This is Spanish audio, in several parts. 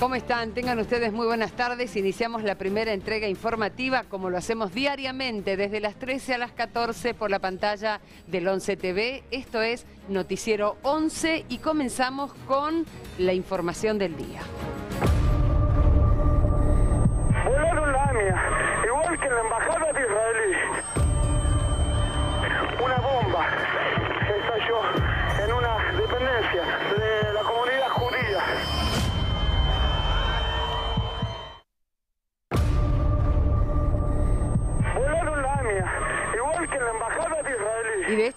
¿Cómo están? Tengan ustedes muy buenas tardes. Iniciamos la primera entrega informativa como lo hacemos diariamente desde las 13 a las 14 por la pantalla del 11 TV. Esto es Noticiero 11 y comenzamos con la información del día. Volaron la igual que la embajada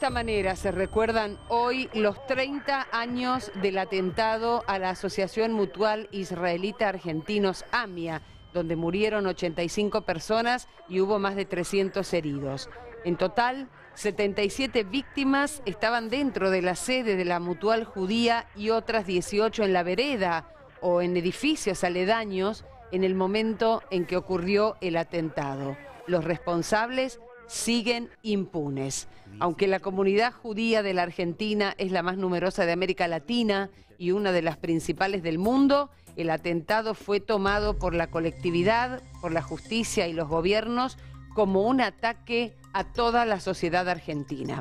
esta manera se recuerdan hoy los 30 años del atentado a la Asociación Mutual Israelita Argentinos AMIA, donde murieron 85 personas y hubo más de 300 heridos. En total, 77 víctimas estaban dentro de la sede de la Mutual Judía y otras 18 en la vereda o en edificios aledaños en el momento en que ocurrió el atentado. Los responsables siguen impunes. Aunque la comunidad judía de la Argentina es la más numerosa de América Latina y una de las principales del mundo, el atentado fue tomado por la colectividad, por la justicia y los gobiernos como un ataque a toda la sociedad argentina.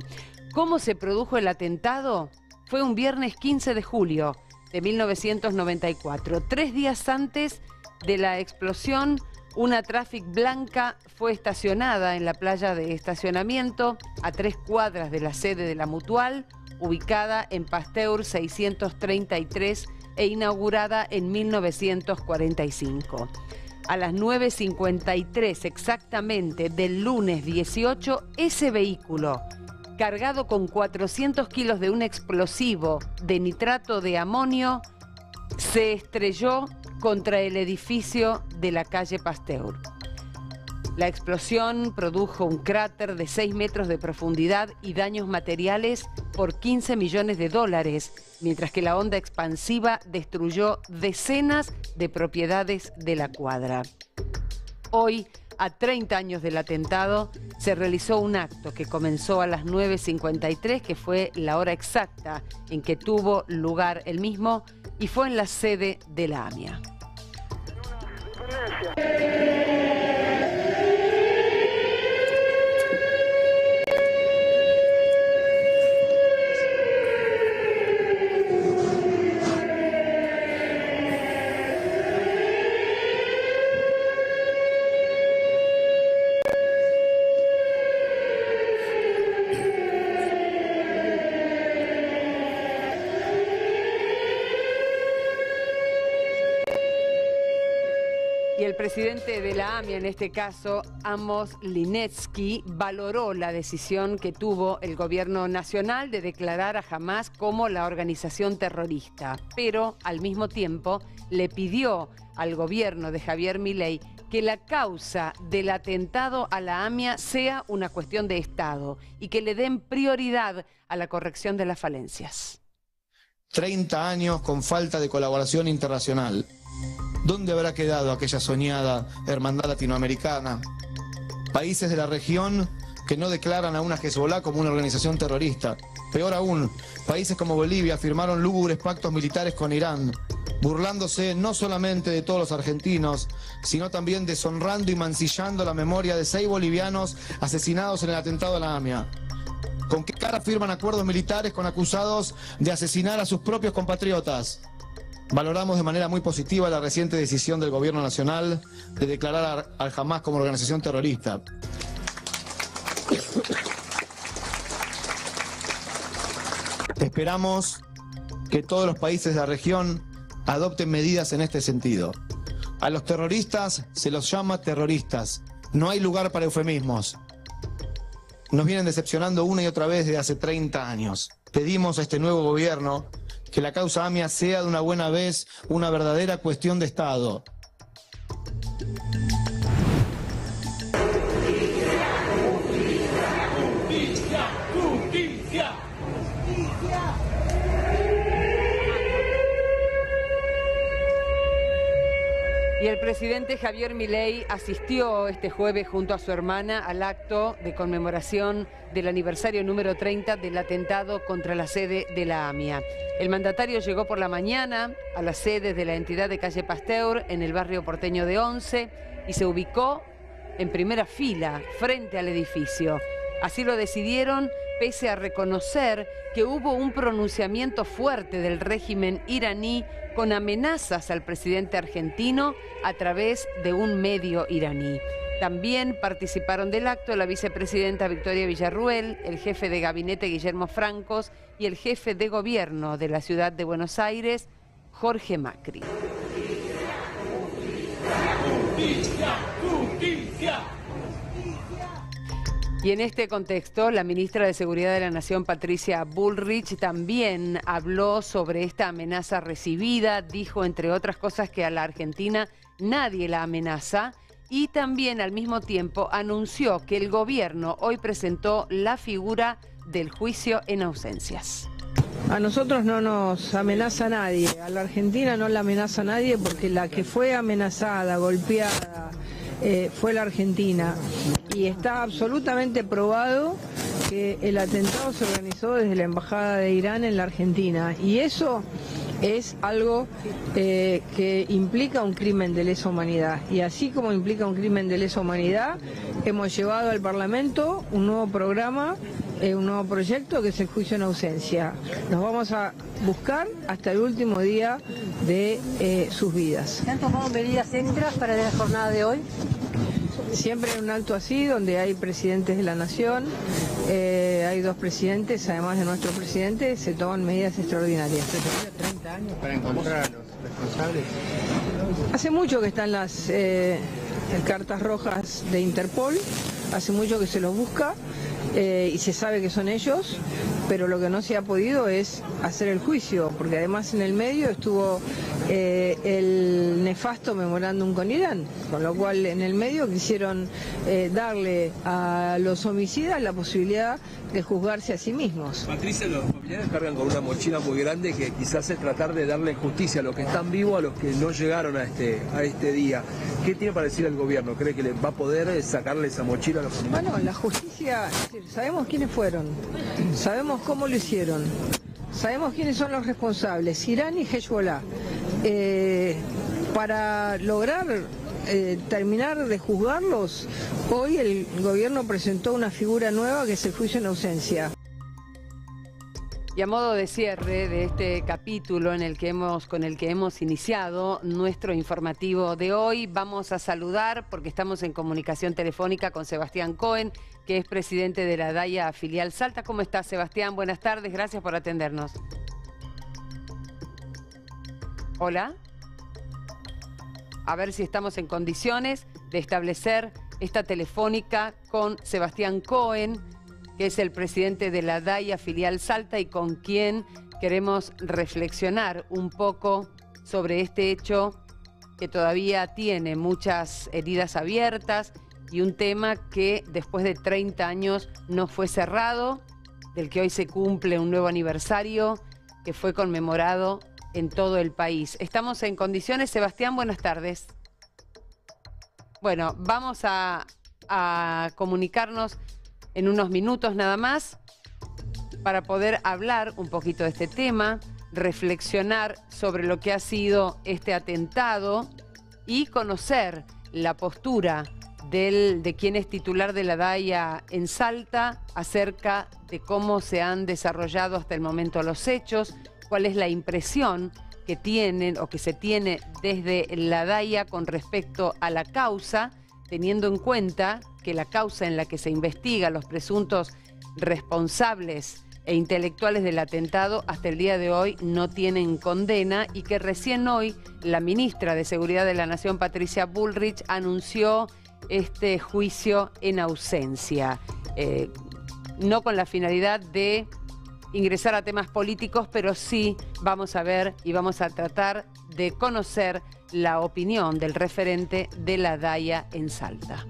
¿Cómo se produjo el atentado? Fue un viernes 15 de julio de 1994, tres días antes de la explosión una Traffic blanca fue estacionada en la playa de estacionamiento a tres cuadras de la sede de la Mutual, ubicada en Pasteur 633 e inaugurada en 1945. A las 9.53 exactamente del lunes 18, ese vehículo, cargado con 400 kilos de un explosivo de nitrato de amonio, se estrelló contra el edificio de la calle Pasteur. La explosión produjo un cráter de 6 metros de profundidad y daños materiales por 15 millones de dólares, mientras que la onda expansiva destruyó decenas de propiedades de la cuadra. Hoy, a 30 años del atentado, se realizó un acto que comenzó a las 9.53, que fue la hora exacta en que tuvo lugar el mismo, y fue en la sede de la AMIA. Y presidente de la AMIA, en este caso, Amos Linetsky, valoró la decisión que tuvo el gobierno nacional de declarar a Hamas como la organización terrorista, pero al mismo tiempo le pidió al gobierno de Javier Milei que la causa del atentado a la AMIA sea una cuestión de Estado y que le den prioridad a la corrección de las falencias. 30 años con falta de colaboración internacional. ¿Dónde habrá quedado aquella soñada hermandad latinoamericana? Países de la región que no declaran a una Hezbollah como una organización terrorista. Peor aún, países como Bolivia firmaron lúgubres pactos militares con Irán, burlándose no solamente de todos los argentinos, sino también deshonrando y mancillando la memoria de seis bolivianos asesinados en el atentado a la AMIA. ¿Con qué cara firman acuerdos militares con acusados de asesinar a sus propios compatriotas? Valoramos de manera muy positiva la reciente decisión del Gobierno Nacional de declarar al Hamas como organización terrorista. Esperamos que todos los países de la región adopten medidas en este sentido. A los terroristas se los llama terroristas. No hay lugar para eufemismos. Nos vienen decepcionando una y otra vez desde hace 30 años. Pedimos a este nuevo gobierno que la causa AMIA sea de una buena vez una verdadera cuestión de Estado. El presidente Javier Milei asistió este jueves junto a su hermana al acto de conmemoración del aniversario número 30 del atentado contra la sede de la AMIA. El mandatario llegó por la mañana a la sede de la entidad de calle Pasteur en el barrio porteño de Once y se ubicó en primera fila frente al edificio. Así lo decidieron pese a reconocer que hubo un pronunciamiento fuerte del régimen iraní con amenazas al presidente argentino a través de un medio iraní. También participaron del acto la vicepresidenta Victoria Villarruel, el jefe de gabinete Guillermo Francos y el jefe de gobierno de la ciudad de Buenos Aires, Jorge Macri. Y en este contexto, la ministra de Seguridad de la Nación, Patricia Bullrich, también habló sobre esta amenaza recibida, dijo, entre otras cosas, que a la Argentina nadie la amenaza y también al mismo tiempo anunció que el gobierno hoy presentó la figura del juicio en ausencias. A nosotros no nos amenaza nadie, a la Argentina no la amenaza nadie porque la que fue amenazada, golpeada, eh, fue la Argentina. Y está absolutamente probado que el atentado se organizó desde la Embajada de Irán en la Argentina. Y eso es algo eh, que implica un crimen de lesa humanidad. Y así como implica un crimen de lesa humanidad, hemos llevado al Parlamento un nuevo programa, eh, un nuevo proyecto que es el juicio en ausencia. Nos vamos a buscar hasta el último día de eh, sus vidas. ¿Se han tomado medidas extras para la jornada de hoy? Siempre en un alto así, donde hay presidentes de la nación, hay dos presidentes, además de nuestro presidente, se toman medidas extraordinarias. Para encontrar a los responsables? Hace mucho que están las eh, cartas rojas de Interpol, hace mucho que se los busca eh, y se sabe que son ellos, pero lo que no se ha podido es hacer el juicio, porque además en el medio estuvo eh, el nefasto memorándum con Irán, con lo cual en el medio quisieron eh, darle a los homicidas la posibilidad de juzgarse a sí mismos. Patricia, los familiares cargan con una mochila muy grande que quizás es tratar de darle justicia a los que están vivos, a los que no llegaron a este, a este día. ¿Qué tiene para decir el gobierno? ¿Cree que le va a poder sacarle esa mochila a los familiares? Bueno, la justicia, sabemos quiénes fueron, sabemos cómo lo hicieron. Sabemos quiénes son los responsables, Irán y Hezbollah. Eh, para lograr eh, terminar de juzgarlos, hoy el gobierno presentó una figura nueva que es el en ausencia. Y a modo de cierre de este capítulo en el que hemos, con el que hemos iniciado nuestro informativo de hoy, vamos a saludar, porque estamos en comunicación telefónica con Sebastián Cohen, que es presidente de la DAIA filial Salta. ¿Cómo estás, Sebastián? Buenas tardes, gracias por atendernos. Hola. A ver si estamos en condiciones de establecer esta telefónica con Sebastián Cohen que es el presidente de la DAIA filial Salta y con quien queremos reflexionar un poco sobre este hecho que todavía tiene muchas heridas abiertas y un tema que después de 30 años no fue cerrado, del que hoy se cumple un nuevo aniversario que fue conmemorado en todo el país. Estamos en condiciones, Sebastián, buenas tardes. Bueno, vamos a, a comunicarnos en unos minutos nada más para poder hablar un poquito de este tema, reflexionar sobre lo que ha sido este atentado y conocer la postura del, de quien es titular de la DAIA en Salta acerca de cómo se han desarrollado hasta el momento los hechos, cuál es la impresión que tienen o que se tiene desde la DAIA con respecto a la causa, teniendo en cuenta que la causa en la que se investiga los presuntos responsables e intelectuales del atentado hasta el día de hoy no tienen condena y que recién hoy la ministra de Seguridad de la Nación, Patricia Bullrich, anunció este juicio en ausencia, eh, no con la finalidad de ingresar a temas políticos, pero sí vamos a ver y vamos a tratar de conocer la opinión del referente de la DAIA en Salta.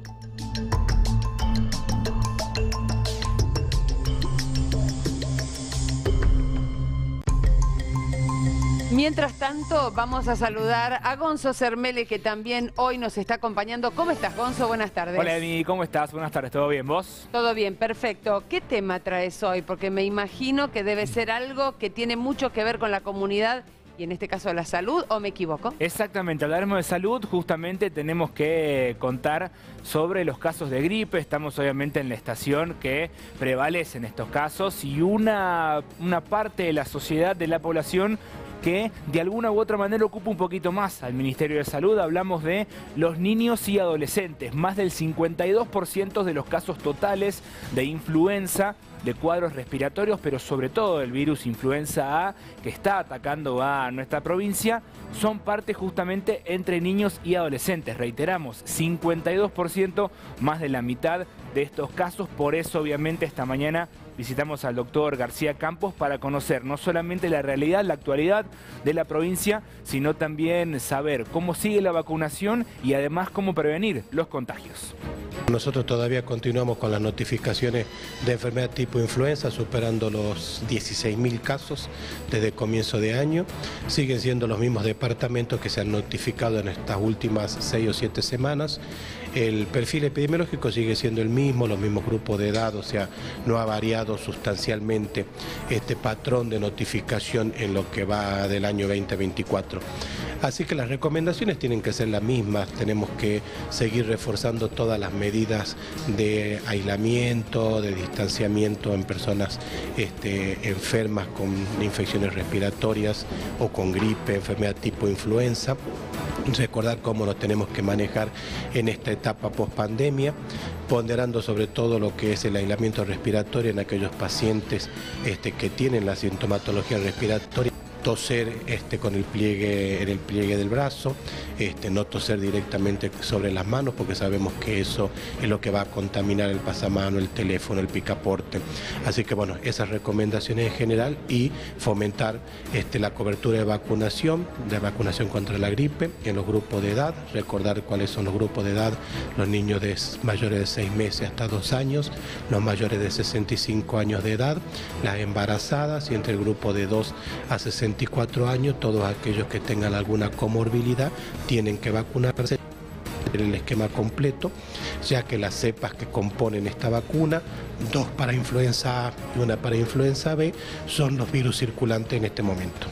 Mientras tanto, vamos a saludar a Gonzo Cermele, que también hoy nos está acompañando. ¿Cómo estás, Gonzo? Buenas tardes. Hola, Emi, ¿cómo estás? Buenas tardes, ¿todo bien? ¿Vos? Todo bien, perfecto. ¿Qué tema traes hoy? Porque me imagino que debe ser algo que tiene mucho que ver con la comunidad y en este caso la salud, ¿o me equivoco? Exactamente, hablaremos de salud, justamente tenemos que contar sobre los casos de gripe, estamos obviamente en la estación que prevalece en estos casos y una, una parte de la sociedad, de la población, que de alguna u otra manera ocupa un poquito más al Ministerio de Salud. Hablamos de los niños y adolescentes. Más del 52% de los casos totales de influenza de cuadros respiratorios, pero sobre todo del virus influenza A que está atacando a nuestra provincia, son parte justamente entre niños y adolescentes. Reiteramos, 52%, más de la mitad de estos casos. Por eso, obviamente, esta mañana visitamos al doctor García Campos para conocer no solamente la realidad, la actualidad de la provincia, sino también saber cómo sigue la vacunación y además cómo prevenir los contagios. Nosotros todavía continuamos con las notificaciones de enfermedad tipo influenza, superando los 16.000 casos desde comienzo de año. Siguen siendo los mismos departamentos que se han notificado en estas últimas seis o siete semanas. El perfil epidemiológico sigue siendo el mismo, los mismos grupos de edad, o sea, no ha variado sustancialmente este patrón de notificación en lo que va del año 2024. Así que las recomendaciones tienen que ser las mismas, tenemos que seguir reforzando todas las medidas de aislamiento, de distanciamiento en personas este, enfermas con infecciones respiratorias o con gripe, enfermedad tipo influenza recordar cómo nos tenemos que manejar en esta etapa post pandemia, ponderando sobre todo lo que es el aislamiento respiratorio en aquellos pacientes este, que tienen la sintomatología respiratoria toser este, con el pliegue, en el pliegue del brazo, este, no toser directamente sobre las manos porque sabemos que eso es lo que va a contaminar el pasamano, el teléfono, el picaporte. Así que bueno, esas recomendaciones en general y fomentar este, la cobertura de vacunación, de vacunación contra la gripe en los grupos de edad, recordar cuáles son los grupos de edad, los niños de mayores de 6 meses hasta 2 años, los mayores de 65 años de edad, las embarazadas y entre el grupo de 2 a 60 24 años, todos aquellos que tengan alguna comorbilidad tienen que vacunarse en el esquema completo, ya que las cepas que componen esta vacuna, dos para influenza A y una para influenza B, son los virus circulantes en este momento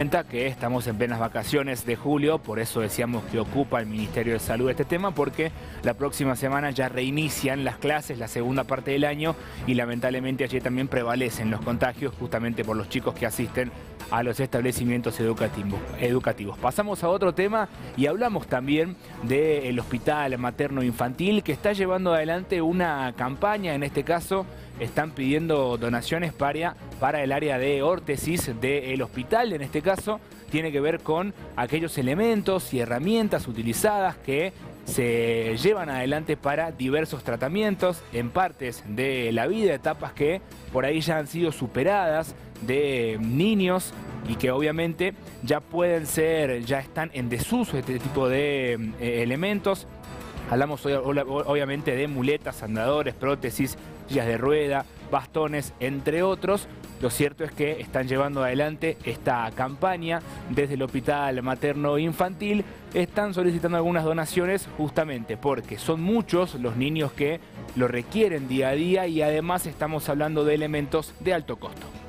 que estamos en plenas vacaciones de julio, por eso decíamos que ocupa el Ministerio de Salud este tema, porque la próxima semana ya reinician las clases, la segunda parte del año, y lamentablemente allí también prevalecen los contagios justamente por los chicos que asisten a los establecimientos educativos. Pasamos a otro tema y hablamos también del Hospital Materno Infantil que está llevando adelante una campaña, en este caso están pidiendo donaciones para, para el área de órtesis del hospital. En este caso tiene que ver con aquellos elementos y herramientas utilizadas que se llevan adelante para diversos tratamientos en partes de la vida, etapas que por ahí ya han sido superadas de niños y que obviamente ya pueden ser, ya están en desuso este tipo de eh, elementos. Hablamos obviamente de muletas, andadores, prótesis, sillas de rueda, bastones, entre otros. Lo cierto es que están llevando adelante esta campaña desde el Hospital Materno Infantil. Están solicitando algunas donaciones justamente porque son muchos los niños que lo requieren día a día y además estamos hablando de elementos de alto costo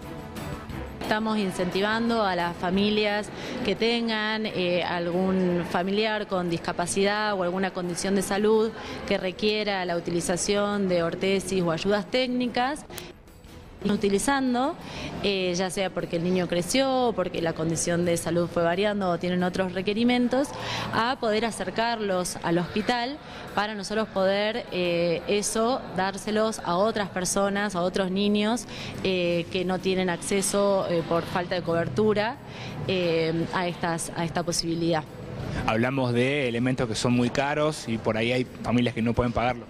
estamos incentivando a las familias que tengan eh, algún familiar con discapacidad o alguna condición de salud que requiera la utilización de ortesis o ayudas técnicas utilizando, eh, ya sea porque el niño creció, porque la condición de salud fue variando o tienen otros requerimientos, a poder acercarlos al hospital para nosotros poder eh, eso dárselos a otras personas, a otros niños eh, que no tienen acceso por falta de cobertura a, estas, a esta posibilidad. Hablamos de elementos que son muy caros y por ahí hay familias que no pueden pagarlo.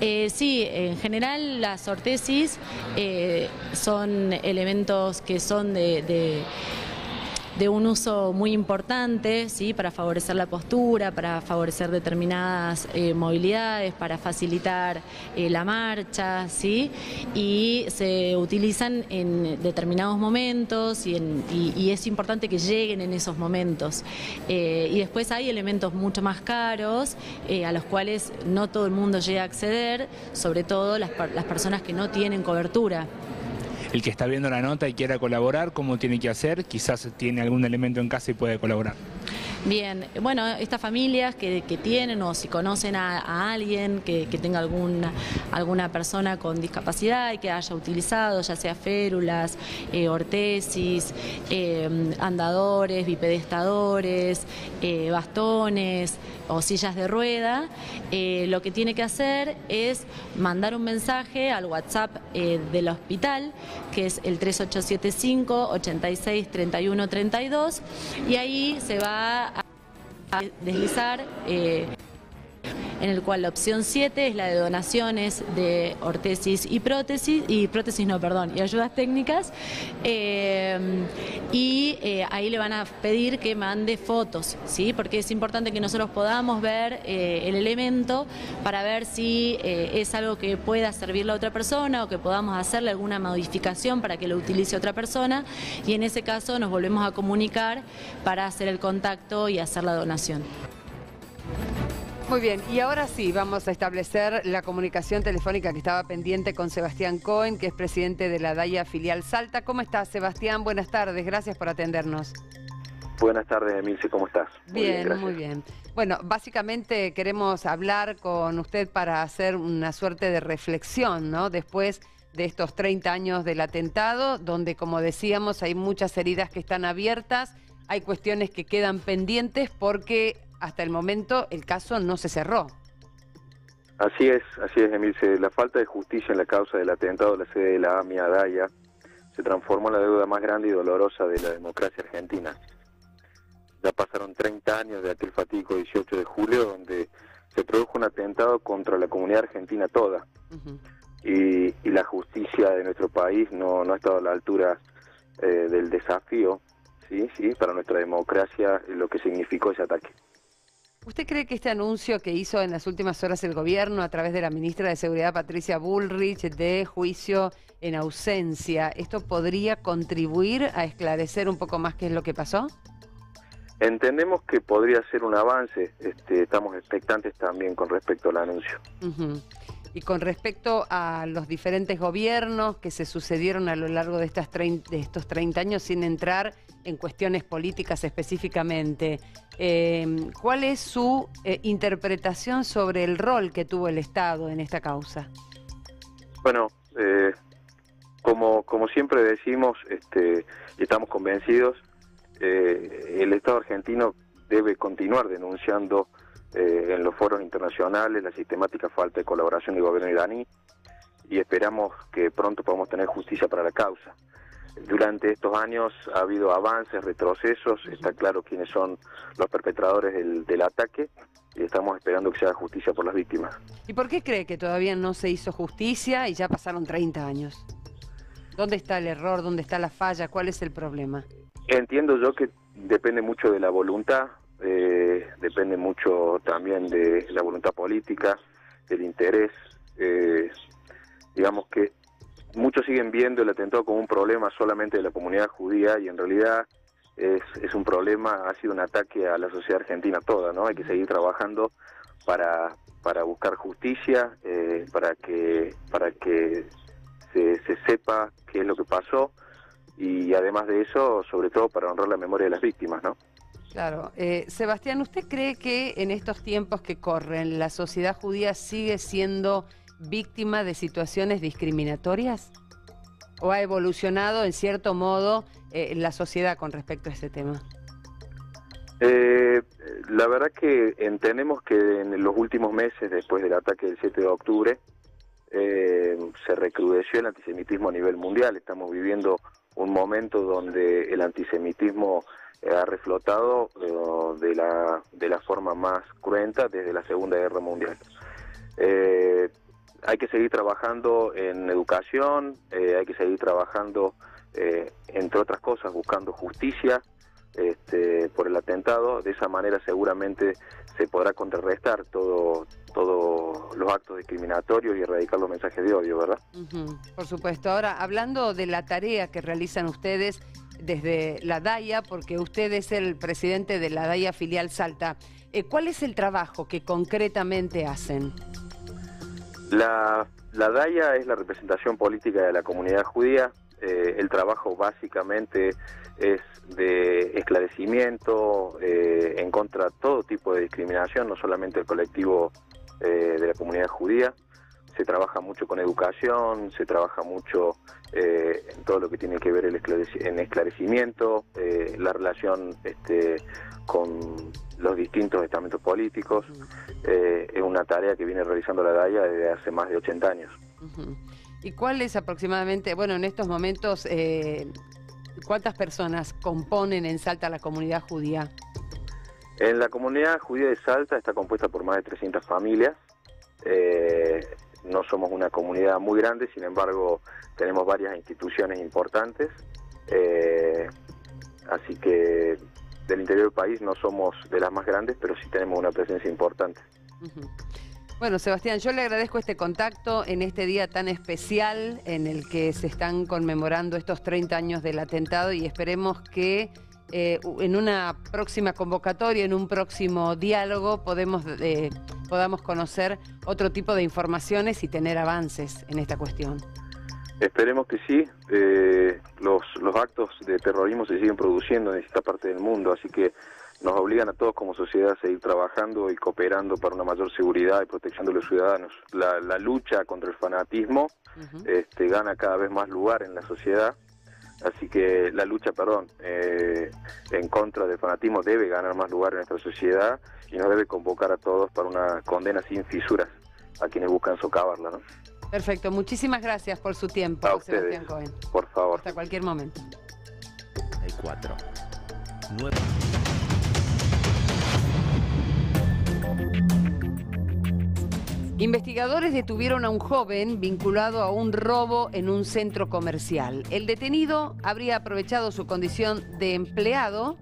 Eh, sí, en general las ortesis eh, son elementos que son de, de un uso muy importante, ¿sí? para favorecer la postura, para favorecer determinadas eh, movilidades, para facilitar eh, la marcha, ¿sí? y se utilizan en determinados momentos y, es importante que lleguen en esos momentos. Eh, y después hay elementos mucho más caros a los cuales no todo el mundo llega a acceder, sobre todo las, las personas que no tienen cobertura el que está viendo la nota y quiera colaborar, cómo tiene que hacer, quizás tiene algún elemento en casa y puede colaborar. Bien, bueno, estas familias que, tienen o si conocen a, alguien que, tenga alguna, alguna persona con discapacidad y que haya utilizado ya sea férulas, eh, ortesis, eh, andadores, bipedestadores, eh, bastones o sillas de rueda, lo que tiene que hacer es mandar un mensaje al WhatsApp del hospital, que es el 3875 86 31 32, y ahí se va deslizar. Eh, en el cual la opción 7 es la de donaciones de ortesis y prótesis, y prótesis no, perdón, y ayudas técnicas, eh, y eh, ahí le van a pedir que mande fotos, ¿sí? Porque es importante que nosotros podamos ver el elemento para ver si es algo que pueda servirle a otra persona o que podamos hacerle alguna modificación para que lo utilice otra persona, y en ese caso nos volvemos a comunicar para hacer el contacto y hacer la donación. Muy bien, y ahora sí, vamos a establecer la comunicación telefónica que estaba pendiente con Sebastián Cohen, que es presidente de la DAIA Filial Salta. ¿Cómo estás, Sebastián? Buenas tardes, gracias por atendernos. Buenas tardes, Emilce, ¿cómo estás? bien, muy bien. Bueno, básicamente queremos hablar con usted para hacer una suerte de reflexión, ¿no? Después de estos 30 años del atentado, donde, como decíamos, hay muchas heridas que están abiertas, hay cuestiones que quedan pendientes porque hasta el momento el caso no se cerró. Así es, así es, Emilce. La falta de justicia en la causa del atentado a la sede de la AMIA Daya se transformó en la deuda más grande y dolorosa de la democracia argentina. Ya pasaron 30 años de aquel fatídico 18 de julio donde se produjo un atentado contra la comunidad argentina toda. y, la justicia de nuestro país no, no ha estado a la altura eh, del desafío, sí, sí, para nuestra democracia, lo que significó ese ataque. ¿Usted cree que este anuncio que hizo en las últimas horas el gobierno a través de la ministra de Seguridad Patricia Bullrich de juicio en ausencia, esto podría contribuir a esclarecer un poco más qué es lo que pasó? Entendemos que podría ser un avance, este, estamos expectantes también con respecto al anuncio. Y con respecto a los diferentes gobiernos que se sucedieron a lo largo de, estas de estos 30 años sin entrar en cuestiones políticas específicamente, eh, ¿cuál es su eh, interpretación sobre el rol que tuvo el Estado en esta causa? Bueno, eh, como, como siempre decimos, este, estamos convencidos, el Estado argentino debe continuar denunciando en los foros internacionales la sistemática falta de colaboración del gobierno iraní y esperamos que pronto podamos tener justicia para la causa. Durante estos años ha habido avances, retrocesos, está claro quiénes son los perpetradores del, ataque y estamos esperando que se haga justicia por las víctimas. ¿Y por qué cree que todavía no se hizo justicia y ya pasaron 30 años? ¿Dónde está el error? ¿Dónde está la falla? ¿Cuál es el problema? Entiendo yo que depende mucho de la voluntad, eh, depende mucho también de la voluntad política, del interés. Eh, digamos que muchos siguen viendo el atentado como un problema solamente de la comunidad judía y en realidad es, es un problema, ha sido un ataque a la sociedad argentina toda, ¿no? Hay que seguir trabajando para, para buscar justicia, eh, para que, para que se, se sepa qué es lo que pasó y además de eso, sobre todo para honrar la memoria de las víctimas, ¿no? Claro. Eh, Sebastián, ¿usted cree que en estos tiempos que corren la sociedad judía sigue siendo víctima de situaciones discriminatorias? ¿O ha evolucionado en cierto modo eh, la sociedad con respecto a este tema? Eh, la verdad que entendemos que en los últimos meses, después del ataque del 7 de octubre, eh, se recrudeció el antisemitismo a nivel mundial. Estamos viviendo un momento donde el antisemitismo ha reflotado de, la, de la forma más cruenta desde la Segunda Guerra Mundial. Eh, hay que seguir trabajando en educación, eh, hay que seguir trabajando, eh, entre otras cosas, buscando justicia este, por el atentado. De esa manera seguramente se podrá contrarrestar todo todos los actos discriminatorios y erradicar los mensajes de odio, ¿verdad? Por supuesto. Ahora, hablando de la tarea que realizan ustedes desde la DAIA, porque usted es el presidente de la DAIA filial Salta, eh, ¿cuál es el trabajo que concretamente hacen? La, la DAIA es la representación política de la comunidad judía. Eh, el trabajo básicamente es de esclarecimiento eh, en contra de todo tipo de discriminación, no solamente el colectivo eh, de la comunidad judía. Se trabaja mucho con educación, se trabaja mucho eh, en todo lo que tiene que ver el en esclarecimiento, la relación este, con los distintos estamentos políticos. es una tarea que viene realizando la DAIA desde hace más de 80 años. ¿Y cuál es aproximadamente, bueno, en estos momentos, ¿Cuántas personas componen en Salta la comunidad judía? En la comunidad judía de Salta está compuesta por más de 300 familias. Eh, no somos una comunidad muy grande, sin embargo tenemos varias instituciones importantes. Eh, así que del interior del país no somos de las más grandes, pero sí tenemos una presencia importante. Bueno, Sebastián, yo le agradezco este contacto en este día tan especial en el que se están conmemorando estos 30 años del atentado y esperemos que eh, en una próxima convocatoria, en un próximo diálogo, podemos, eh, podamos conocer otro tipo de informaciones y tener avances en esta cuestión. Esperemos que sí. Eh, los, los actos de terrorismo se siguen produciendo en esta parte del mundo, así que nos obligan a todos como sociedad a seguir trabajando y cooperando para una mayor seguridad y protección de los ciudadanos. La, lucha contra el fanatismo este, gana cada vez más lugar en la sociedad, así que la lucha, perdón, eh, en contra del fanatismo debe ganar más lugar en nuestra sociedad y nos debe convocar a todos para una condena sin fisuras a quienes buscan socavarla. ¿no? Perfecto, muchísimas gracias por su tiempo, a Sebastián Cohen. Por favor. Hasta cualquier momento. Hay cuatro. Investigadores detuvieron a un joven vinculado a un robo en un centro comercial. El detenido habría aprovechado su condición de empleado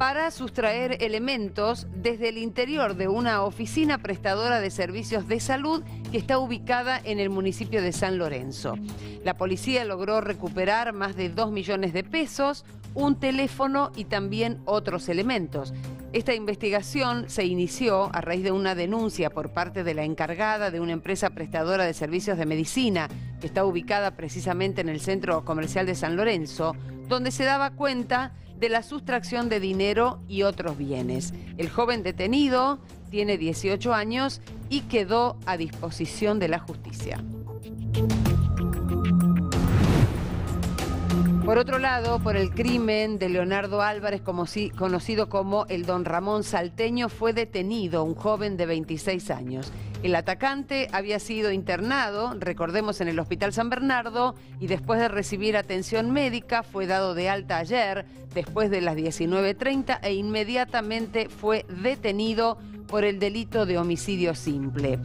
para sustraer elementos desde el interior de una oficina prestadora de servicios de salud que está ubicada en el municipio de San Lorenzo. La policía logró recuperar más de 2 millones de pesos, un teléfono y también otros elementos. Esta investigación se inició a raíz de una denuncia por parte de la encargada de una empresa prestadora de servicios de medicina que está ubicada precisamente en el centro comercial de San Lorenzo, donde se daba cuenta de la sustracción de dinero y otros bienes. El joven detenido tiene 18 años y quedó a disposición de la justicia. Por otro lado, por el crimen de Leonardo Álvarez, conocido como el Don Ramón Salteño, fue detenido un joven de 26 años. El atacante había sido internado, recordemos, en el Hospital San Bernardo y después de recibir atención médica fue dado de alta ayer, después de las 19.30, e inmediatamente fue detenido por el delito de homicidio simple.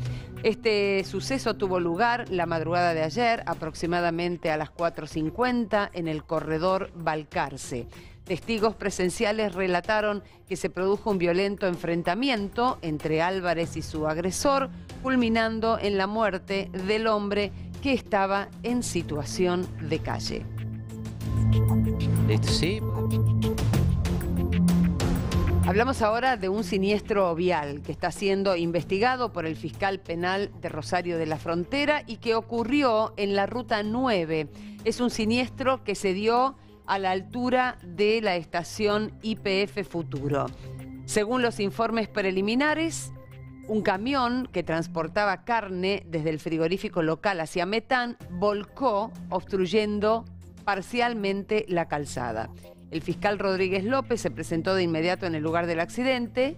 Este suceso tuvo lugar la madrugada de ayer, aproximadamente a las 4.50, en el corredor Balcarce. Testigos presenciales relataron que se produjo un violento enfrentamiento entre Álvarez y su agresor, culminando en la muerte del hombre que estaba en situación de calle. Sí. Hablamos ahora de un siniestro vial que está siendo investigado por el fiscal penal de Rosario de la Frontera y que ocurrió en la ruta 9. Es un siniestro que se dio a la altura de la estación IPF Futuro. Según los informes preliminares, un camión que transportaba carne desde el frigorífico local hacia Metán volcó obstruyendo parcialmente la calzada. El fiscal Rodríguez López se presentó de inmediato en el lugar del accidente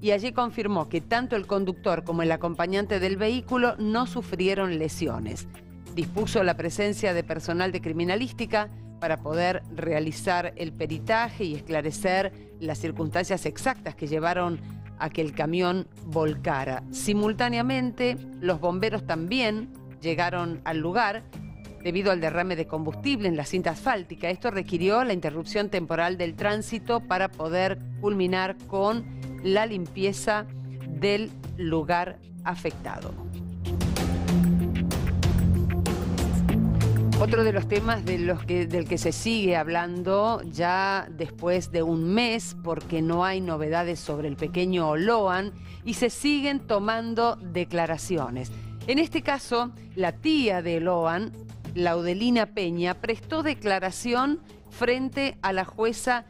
y allí confirmó que tanto el conductor como el acompañante del vehículo no sufrieron lesiones. Dispuso la presencia de personal de criminalística para poder realizar el peritaje y esclarecer las circunstancias exactas que llevaron a que el camión volcara. Simultáneamente, los bomberos también llegaron al lugar debido al derrame de combustible en la cinta asfáltica. Esto requirió la interrupción temporal del tránsito para poder culminar con la limpieza del lugar afectado. Otro de los temas del que se sigue hablando ya después de un mes, porque no hay novedades sobre el pequeño Oloan y se siguen tomando declaraciones. En este caso, la tía de Loan, Laudelina Peña, prestó declaración frente a la jueza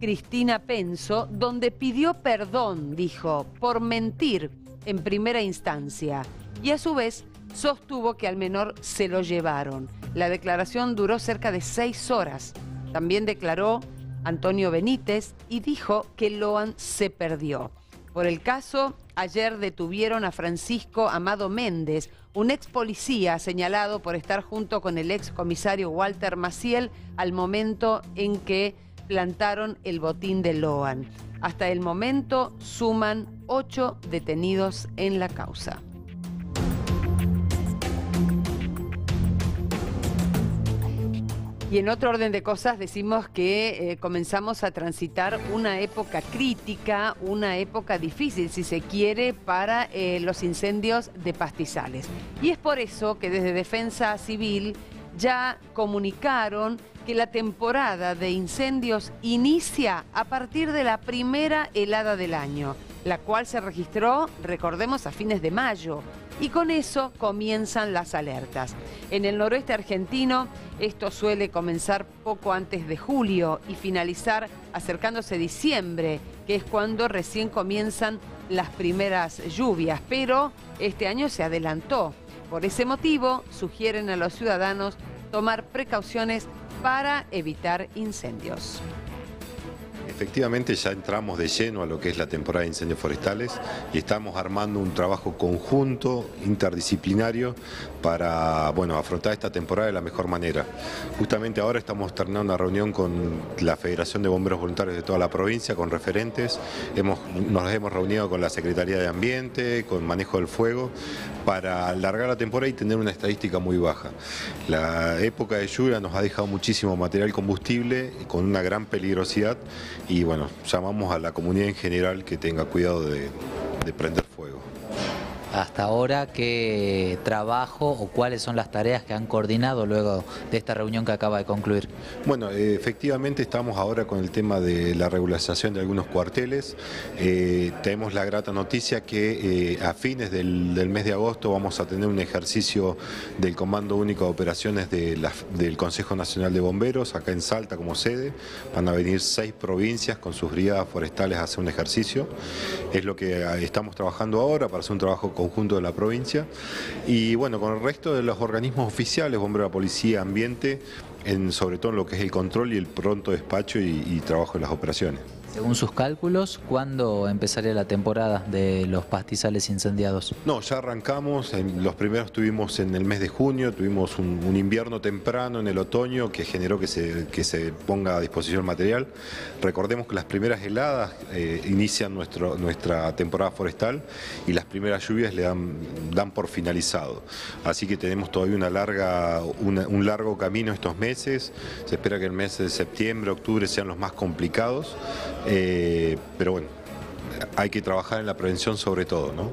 Cristina Penso, donde pidió perdón, dijo, por mentir en primera instancia y a su vez sostuvo que al menor se lo llevaron. La declaración duró cerca de seis horas. También declaró Antonio Benítez y dijo que Loan se perdió. Por el caso, ayer detuvieron a Francisco Amado Méndez, un ex policía señalado por estar junto con el ex comisario Walter Maciel al momento en que plantaron el botín de Loan. Hasta el momento suman ocho detenidos en la causa. Y en otro orden de cosas decimos que eh, comenzamos a transitar una época crítica, una época difícil, si se quiere, para eh, los incendios de pastizales. Y es por eso que desde Defensa Civil ya comunicaron que la temporada de incendios inicia a partir de la primera helada del año, la cual se registró, recordemos, a fines de mayo y con eso comienzan las alertas. En el noroeste argentino esto suele comenzar poco antes de julio y finalizar acercándose diciembre, que es cuando recién comienzan las primeras lluvias, pero este año se adelantó. Por ese motivo, sugieren a los ciudadanos tomar precauciones para evitar incendios. Efectivamente ya entramos de lleno a lo que es la temporada de incendios forestales y estamos armando un trabajo conjunto, interdisciplinario, para bueno, afrontar esta temporada de la mejor manera. Justamente ahora estamos terminando una reunión con la Federación de Bomberos Voluntarios de toda la provincia, con referentes. Hemos, nos hemos reunido con la Secretaría de Ambiente, con Manejo del Fuego, para alargar la temporada y tener una estadística muy baja. La época de lluvia nos ha dejado muchísimo material combustible con una gran peligrosidad y bueno, llamamos a la comunidad en general que tenga cuidado de, prender hasta ahora qué trabajo o cuáles son las tareas que han coordinado luego de esta reunión que acaba de concluir? Bueno, efectivamente estamos ahora con el tema de la regularización de algunos cuarteles. Eh, tenemos la grata noticia que eh, a fines del, mes de agosto vamos a tener un ejercicio del Comando Único de Operaciones del Consejo Nacional de Bomberos, acá en Salta como sede. Van a venir seis provincias con sus brigadas forestales a hacer un ejercicio. Es lo que eh, estamos trabajando ahora para hacer un trabajo conjunto de la provincia. Y bueno, con el resto de los organismos oficiales, Bombero, Policía, Ambiente, en, sobre todo en lo que es el control y el pronto despacho y trabajo de las operaciones. Según sus cálculos, ¿cuándo empezaría la temporada de los pastizales incendiados? No, ya arrancamos, los primeros tuvimos en el mes de junio, tuvimos un, invierno temprano en el otoño que generó que se, que se ponga a disposición material. Recordemos que las primeras heladas eh, inician nuestro, nuestra temporada forestal y las primeras lluvias le dan, dan por finalizado. Así que tenemos todavía una larga, un largo camino estos meses, se espera que el mes de septiembre, octubre sean los más complicados. Eh, pero bueno, hay que trabajar en la prevención sobre todo, ¿no?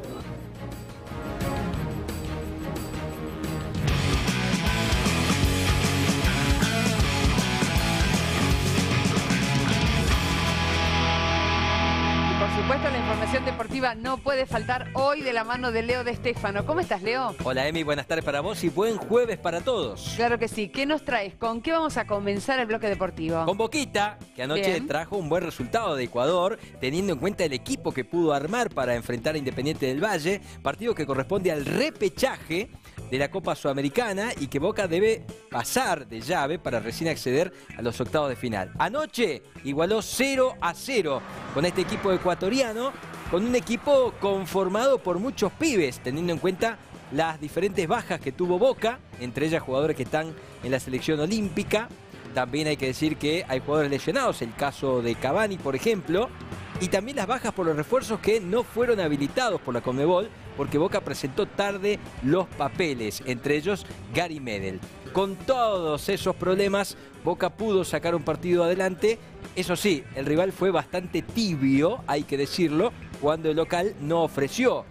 No puede faltar hoy de la mano de Leo de Estefano. ¿Cómo estás, Leo? Hola, Emi, buenas tardes para vos y buen jueves para todos. Claro que sí. ¿Qué nos traes? ¿Con qué vamos a comenzar el bloque deportivo? Con Boquita, que anoche trajo un buen resultado de Ecuador, teniendo en cuenta el equipo que pudo armar para enfrentar a Independiente del Valle, partido que corresponde al repechaje de la Copa Sudamericana y que Boca debe pasar de llave para recién acceder a los octavos de final. Anoche igualó 0 a 0 con este equipo ecuatoriano con un equipo conformado por muchos pibes, teniendo en cuenta las diferentes bajas que tuvo Boca, entre ellas jugadores que están en la selección olímpica. También hay que decir que hay jugadores lesionados, el caso de Cavani, por ejemplo, y también las bajas por los refuerzos que no fueron habilitados por la Conmebol, porque Boca presentó tarde los papeles, entre ellos Gary Medel. Con todos esos problemas, Boca pudo sacar un partido adelante. Eso sí, el rival fue bastante tibio, hay que decirlo, cuando el local no ofreció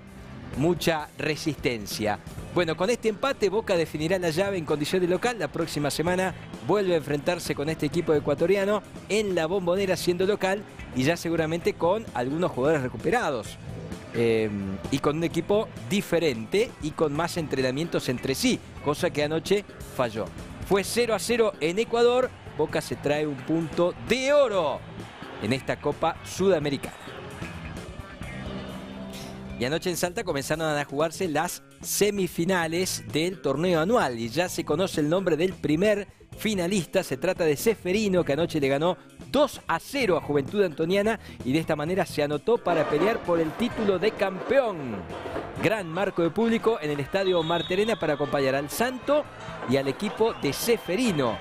mucha resistencia. Bueno, con este empate Boca definirá la llave en condición de local. La próxima semana vuelve a enfrentarse con este equipo ecuatoriano en la bombonera siendo local y ya seguramente con algunos jugadores recuperados. Eh, y con un equipo diferente y con más entrenamientos entre sí, cosa que anoche falló. Fue 0 a 0 en Ecuador, Boca se trae un punto de oro en esta Copa Sudamericana. Y anoche en Salta comenzaron a jugarse las semifinales del torneo anual y ya se conoce el nombre del primer finalista. Se trata de Seferino que anoche le ganó 2 a 0 a Juventud Antoniana y de esta manera se anotó para pelear por el título de campeón. Gran marco de público en el estadio Marterena para acompañar al Santo y al equipo de Seferino.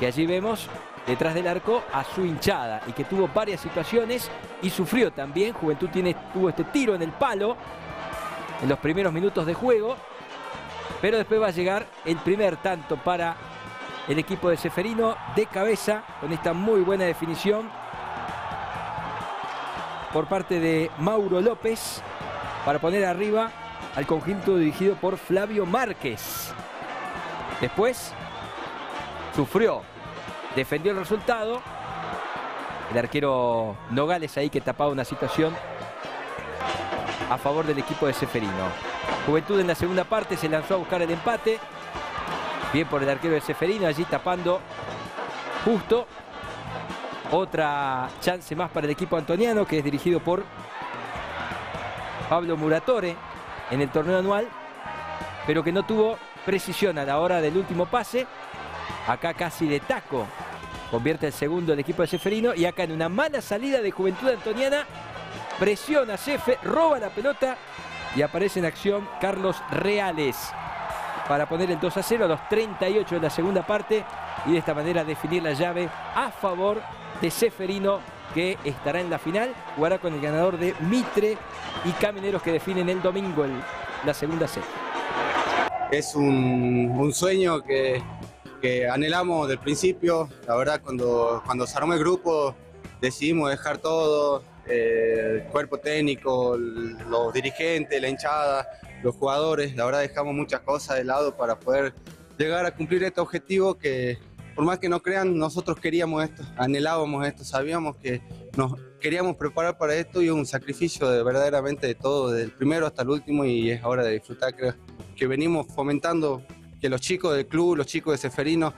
Que allí vemos detrás del arco a su hinchada y que tuvo varias situaciones y sufrió también. Juventud tiene, tuvo este tiro en el palo en los primeros minutos de juego, pero después va a llegar el primer tanto para el equipo de Seferino de cabeza con esta muy buena definición por parte de Mauro López para poner arriba al conjunto dirigido por Flavio Márquez. Después sufrió defendió el resultado. El arquero Nogales ahí que tapaba una situación a favor del equipo de Seferino. Juventud en la segunda parte se lanzó a buscar el empate. Bien por el arquero de Seferino, allí tapando justo. Otra chance más para el equipo antoniano que es dirigido por Pablo Muratore en el torneo anual, pero que no tuvo precisión a la hora del último pase. Acá casi de taco convierte el segundo el equipo de Seferino y acá en una mala salida de Juventud Antoniana presiona Sefe, roba la pelota y aparece en acción Carlos Reales para poner el 2 a 0 a los 38 de la segunda parte y de esta manera definir la llave a favor de Seferino que estará en la final, jugará con el ganador de Mitre y Camineros que definen el domingo la segunda serie. Es un, un sueño que, que anhelamos del principio. La verdad, cuando, cuando se armó el grupo, decidimos dejar todo, eh, el cuerpo técnico, los dirigentes, la hinchada, los jugadores. La verdad, dejamos muchas cosas de lado para poder llegar a cumplir este objetivo que, por más que no crean, nosotros queríamos esto, anhelábamos esto, sabíamos que nos queríamos preparar para esto y es un sacrificio de verdaderamente de todo, desde el primero hasta el último y es hora de disfrutar. Creo que venimos fomentando que los chicos del club, los chicos de Seferino,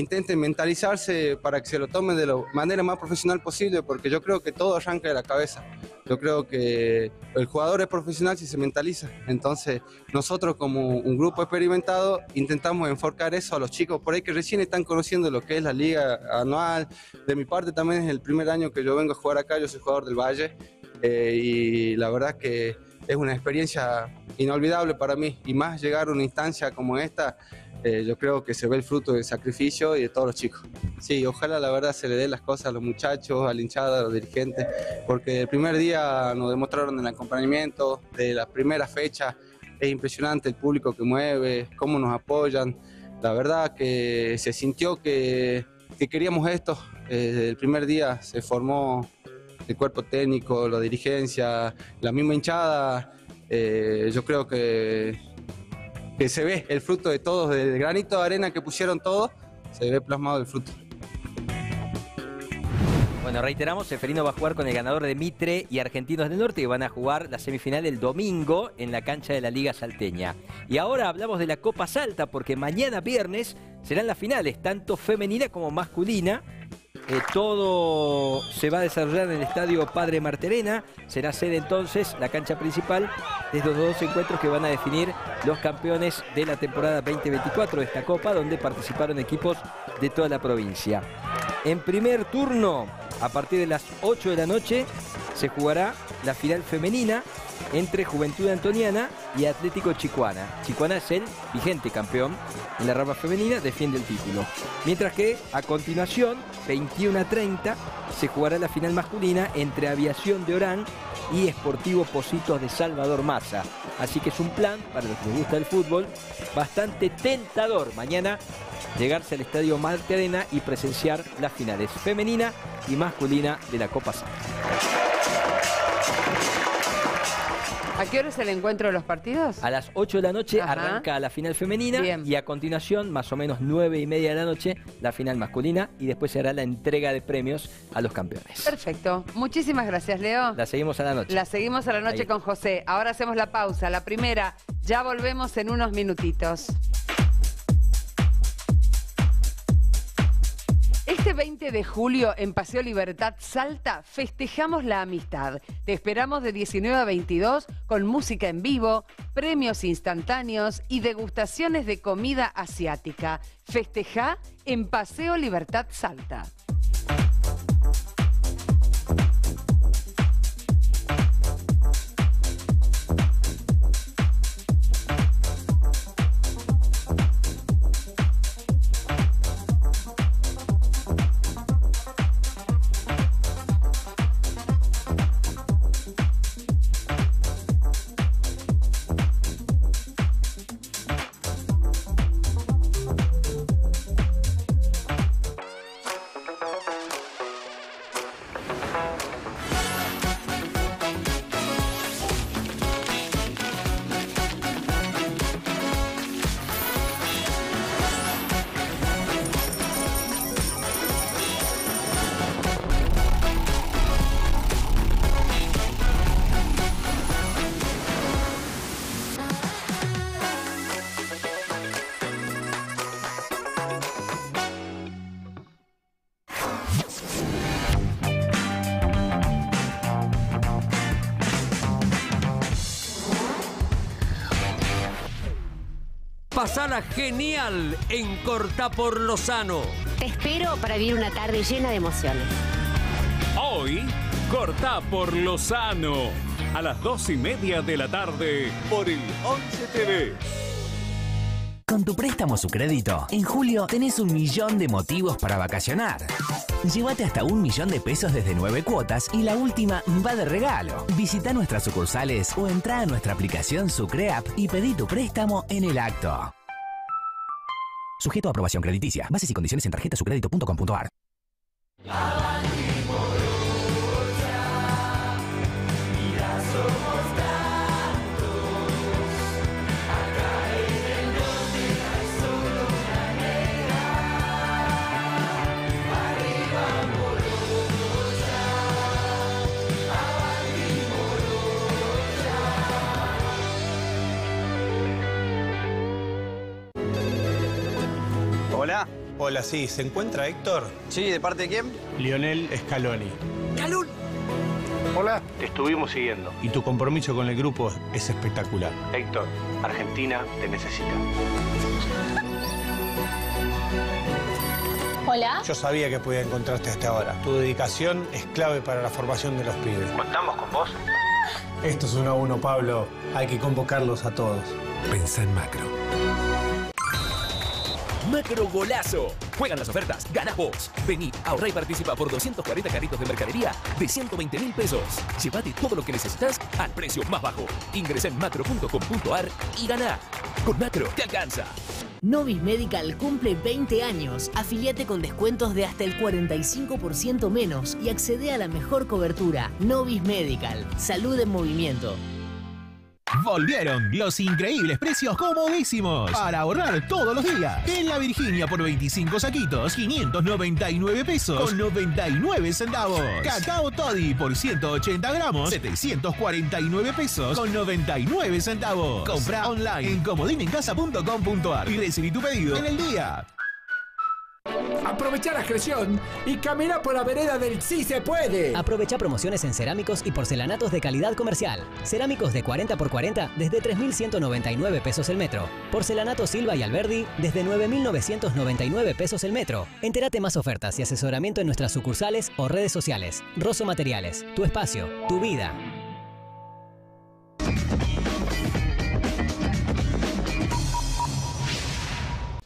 intenten mentalizarse para que se lo tomen de la manera más profesional posible, porque yo creo que todo arranca de la cabeza. Yo creo que el jugador es profesional si se mentaliza. Entonces, nosotros como un grupo experimentado intentamos enfocar eso a los chicos por ahí que recién están conociendo lo que es la liga anual. De mi parte también es el primer año que yo vengo a jugar acá, yo soy jugador del Valle eh, y la verdad que es una experiencia inolvidable para mí y más llegar a una instancia como esta, eh, yo creo que se ve el fruto del sacrificio y de todos los chicos. Sí, ojalá la verdad se le den las cosas a los muchachos, a la hinchada, a los dirigentes, porque el primer día nos demostraron el acompañamiento, de la primera fecha, es impresionante el público que mueve, cómo nos apoyan. La verdad que se sintió que, que queríamos esto. Eh, el primer día se formó el cuerpo técnico, la dirigencia, la misma hinchada, eh, yo creo que, que se ve el fruto de todos, del granito de arena que pusieron todos, se ve plasmado el fruto. Bueno, reiteramos, Seferino va a jugar con el ganador de Mitre y Argentinos del Norte y van a jugar la semifinal el domingo en la cancha de la Liga Salteña. Y ahora hablamos de la Copa Salta porque mañana viernes serán las finales, tanto femenina como masculina. Eh, todo se va a desarrollar en el estadio Padre Marterena. Será sede entonces la cancha principal de estos dos encuentros que van a definir los campeones de la temporada 2024 de esta Copa, donde participaron equipos de toda la provincia. En primer turno, a partir de las 8 de la noche, se jugará la final femenina entre Juventud Antoniana y Atlético Chicuana. Chicuana es el vigente campeón en la rama femenina, defiende el título. Mientras que a continuación, 21 a 30, se jugará la final masculina entre Aviación de Orán y Esportivo Positos de Salvador Massa. Así que es un plan, para los que les gusta el fútbol, bastante tentador. Mañana llegarse al Estadio Marte Arena y presenciar las finales femenina y masculina de la Copa Santa. ¿A qué hora es el encuentro de los partidos? A las 8 de la noche Ajá. arranca la final femenina y a continuación, más o menos 9 y media de la noche, la final masculina y después se hará la entrega de premios a los campeones. Perfecto. Muchísimas gracias, Leo. La seguimos a la noche. La seguimos a la noche Ahí. con José. Ahora hacemos la pausa, la primera. Ya volvemos en unos minutitos. Este 20 de julio en Paseo Libertad Salta festejamos la amistad. Te esperamos de 19 a 22 con música en vivo, premios instantáneos y degustaciones de comida asiática. Festeja en Paseo Libertad Salta. Pasala genial en Cortá por Lozano. Te espero para vivir una tarde llena de emociones. Hoy, corta por Lozano. A las dos y media de la tarde por el 11 TV. Con tu préstamo su crédito, en julio tenés un millón de motivos para vacacionar. Llévate hasta un millón de pesos desde nueve cuotas y la última va de regalo. Visita nuestras sucursales o entra a nuestra aplicación Sucreap y pedí tu préstamo en el acto. Sujeto a aprobación crediticia. Bases y condiciones en tarjetasucredito.com.ar. Hola. Sí. ¿Se encuentra Héctor? Sí, ¿de parte de quién? Lionel Scaloni. ¡Calún! Hola. Te estuvimos siguiendo. Y tu compromiso con el grupo es espectacular. Héctor, Argentina te necesita. Hola. Yo sabía que podía encontrarte hasta ahora. Tu dedicación es clave para la formación de los pibes. ¿Contamos con vos? Esto es uno a uno, Pablo. Hay que convocarlos a todos. Pensá en macro. Macro Golazo. Juegan las ofertas, gana vos. Vení, ahorra y participa por 240 carritos de mercadería de 120 mil pesos. Llévate todo lo que necesitas al precio más bajo. Ingresa en macro.com.ar y gana. Con Macro te alcanza. Novis Medical cumple 20 años. Afiliate con descuentos de hasta el 45% menos y accede a la mejor cobertura. Novis Medical. Salud en movimiento. Volvieron los increíbles precios comodísimos para ahorrar todos los días. En la Virginia por 25 saquitos, 599 pesos con 99 centavos. Cacao Toddy por 180 gramos, 749 pesos con 99 centavos. Compra online en comodinencasa.com.ar y recibí tu pedido en el día. Aprovecha la creación y camina por la vereda del Sí se puede. Aprovecha promociones en cerámicos y porcelanatos de calidad comercial. Cerámicos de 40 x 40 desde 3.199 pesos el metro. Porcelanato Silva y Alberdi desde 9.999 pesos el metro. Entérate más ofertas y asesoramiento en nuestras sucursales o redes sociales. Rosso Materiales, tu espacio, tu vida.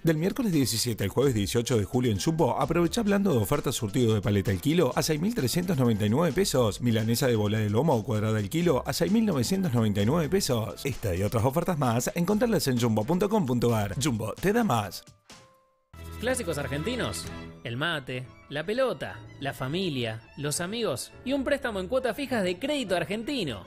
Del miércoles 17 al jueves 18 de julio en Jumbo, aprovecha hablando de ofertas surtido de paleta al kilo a 6.399 pesos, milanesa de bola de lomo cuadrada al kilo a 6.999 pesos. Esta y otras ofertas más, encontrarlas en jumbo.com.ar. Jumbo, te da más. Clásicos argentinos. El mate, la pelota, la familia, los amigos y un préstamo en cuotas fijas de crédito argentino.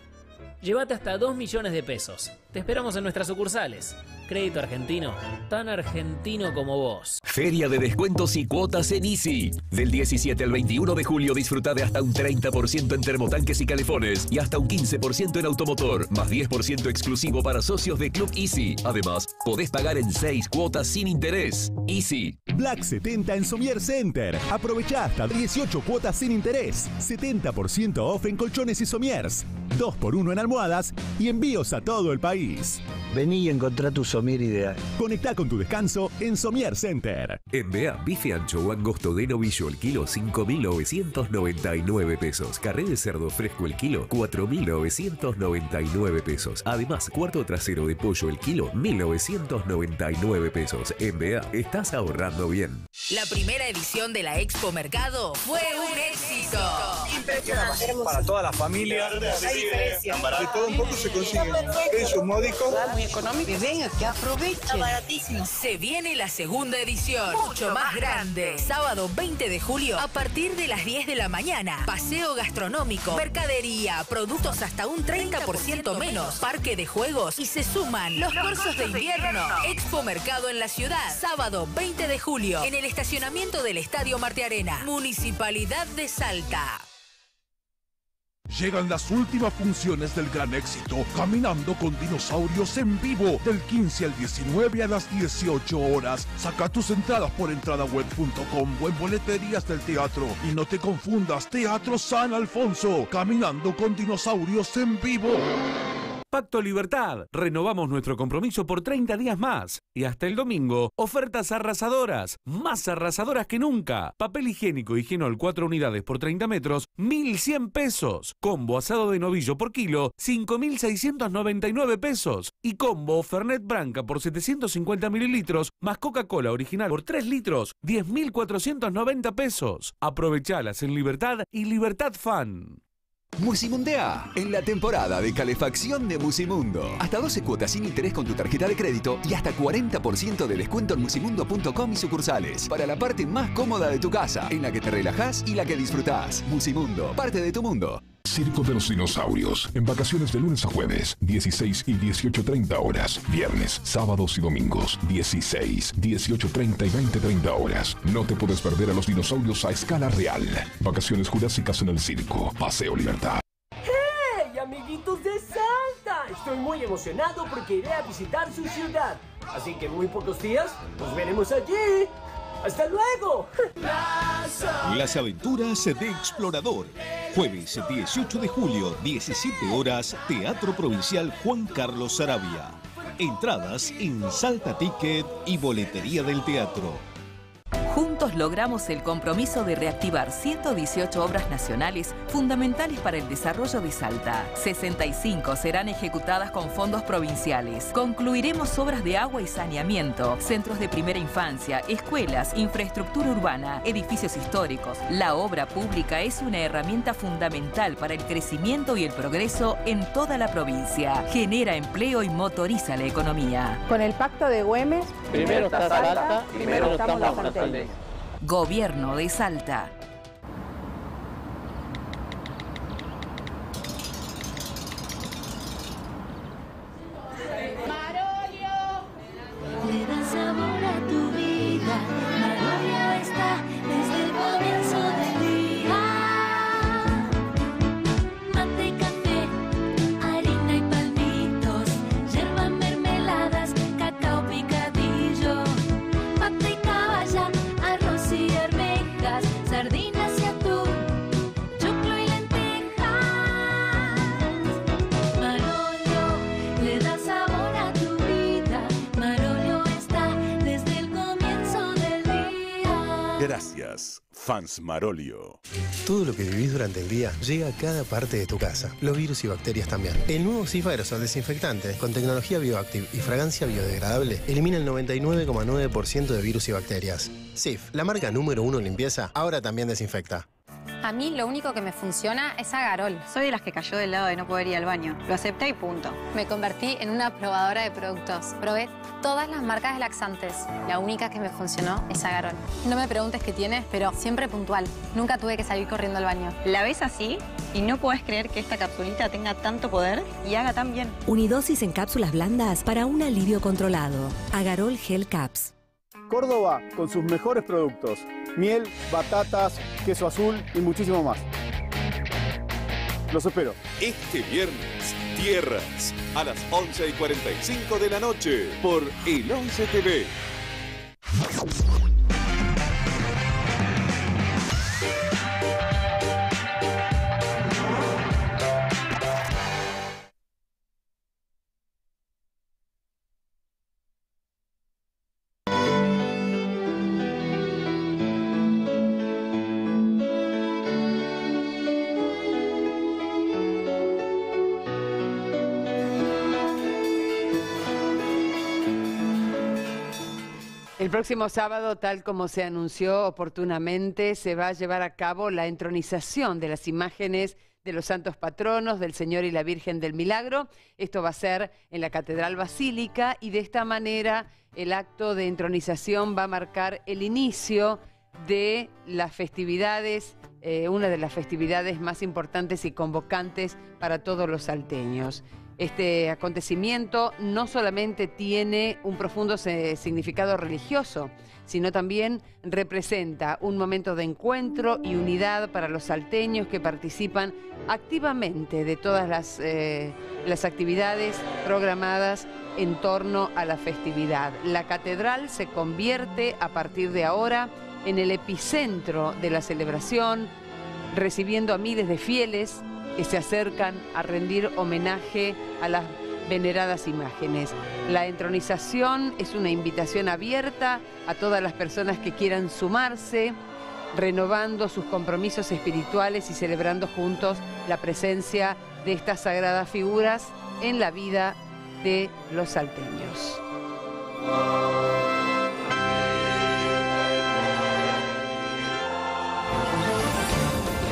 Llévate hasta 2 millones de pesos. Te esperamos en nuestras sucursales. Crédito argentino, tan argentino como vos. Feria de descuentos y cuotas en Easy. Del 17 al 21 de julio disfruta de hasta un 30% en termotanques y calefones y hasta un 15% en automotor, más 10% exclusivo para socios de Club Easy. Además, podés pagar en 6 cuotas sin interés. Easy. Black 70 en Somier Center. Aprovecha hasta 18 cuotas sin interés. 70% off en colchones y somiers. 2 por 1 en almohadas y envíos a todo el país. Vení y encontrá tu somier ideal. Conecta con tu descanso en Somier Center. En Bea, bife ancho o angosto de novillo el kilo 5.999 pesos. Carré de cerdo fresco el kilo 4.999 pesos. Además, cuarto trasero de pollo el kilo 1.999 pesos. En Bea, estás ahorrando bien. La primera edición de la Expo Mercado fue un éxito. Impresionante. Para toda la familia. Hay diferencia. De todo un poco se consigue. Precios módicos. Muy económico. Que venga, que aproveche. Está baratísimo. Se viene la segunda edición. Mucho más grande. Sábado 20 de julio a partir de las 10 de la mañana. Paseo gastronómico, mercadería, productos hasta un 30% menos, parque de juegos y se suman los cursos de invierno. Expo Mercado en la ciudad. Sábado 20 de julio en el estacionamiento del Estadio Marte Arena. Municipalidad de Salta. Llegan las últimas funciones del gran éxito, Caminando con Dinosaurios en vivo, del 15 al 19 a las 18 horas. Saca tus entradas por entradaweb.com o en boleterías del teatro. Y no te confundas, Teatro San Alfonso, Caminando con Dinosaurios en vivo. Pacto Libertad. Renovamos nuestro compromiso por 30 días más. Y hasta el domingo, ofertas arrasadoras. Más arrasadoras que nunca. Papel higiénico Higienol 4 unidades por 30 metros, 1.100 pesos. Combo asado de novillo por kilo, 5.699 pesos. Y combo Fernet Branca por 750 mililitros, más Coca-Cola original por 3 litros, 10.490 pesos. Aprovechalas en Libertad y Libertad Fan. Musimundea, en la temporada de calefacción de Musimundo. Hasta 12 cuotas sin interés con tu tarjeta de crédito y hasta 40% de descuento en musimundo.com y sucursales. Para la parte más cómoda de tu casa, en la que te relajás y la que disfrutás. Musimundo, parte de tu mundo. Circo de los Dinosaurios. En vacaciones de lunes a jueves, 16 y 18.30 horas. Viernes, sábados y domingos, 16, 18.30 y 20.30 horas. No te puedes perder a los dinosaurios a escala real. Vacaciones jurásicas en el circo. Paseo Libertad. ¡Hey, amiguitos de Santa! Estoy muy emocionado porque iré a visitar su ciudad. Así que muy pocos días nos veremos allí. ¡Hasta luego! Las aventuras de Explorador. Jueves 18 de julio, 17 horas, Teatro Provincial Juan Carlos Sarabia. Entradas en Salta Ticket y Boletería del Teatro. Juntos logramos el compromiso de reactivar 118 obras nacionales fundamentales para el desarrollo de Salta. 65 serán ejecutadas con fondos provinciales. Concluiremos obras de agua y saneamiento, centros de primera infancia, escuelas, infraestructura urbana, edificios históricos. La obra pública es una herramienta fundamental para el crecimiento y el progreso en toda la provincia. Genera empleo y motoriza la economía. Con el pacto de Güemes, primero está Salta, primero estamos. Gobierno de Salta. Marolio. Todo lo que vivís durante el día llega a cada parte de tu casa. Los virus y bacterias también. El nuevo Sif Aerosol Desinfectante, con tecnología bioactive y fragancia biodegradable, elimina el 99,9% de virus y bacterias. Sif, la marca número uno en limpieza, ahora también desinfecta. A mí lo único que me funciona es Agarol. Soy de las que cayó del lado de no poder ir al baño. Lo acepté y punto. Me convertí en una probadora de productos. Probé todas las marcas de laxantes. La única que me funcionó es Agarol. No me preguntes qué tienes, pero siempre puntual. Nunca tuve que salir corriendo al baño. La ves así y no puedes creer que esta capsulita tenga tanto poder y haga tan bien. Unidosis en cápsulas blandas para un alivio controlado. Agarol Gel Caps. Córdoba con sus mejores productos. Miel, batatas, queso azul y muchísimo más. Los espero. Este viernes, Tierras, a las 11 y 45 de la noche, por El 11 TV. El próximo sábado, tal como se anunció oportunamente, se va a llevar a cabo la entronización de las imágenes de los santos patronos del Señor y la Virgen del Milagro. Esto va a ser en la Catedral Basílica y de esta manera el acto de entronización va a marcar el inicio de las festividades, eh, una de las festividades más importantes y convocantes para todos los salteños. Este acontecimiento no solamente tiene un profundo significado religioso, sino también representa un momento de encuentro y unidad para los salteños que participan activamente de todas las, eh, las actividades programadas en torno a la festividad. La catedral se convierte a partir de ahora en el epicentro de la celebración, recibiendo a miles de fieles que se acercan a rendir homenaje a las veneradas imágenes. La entronización es una invitación abierta a todas las personas que quieran sumarse, renovando sus compromisos espirituales y celebrando juntos la presencia de estas sagradas figuras en la vida de los salteños.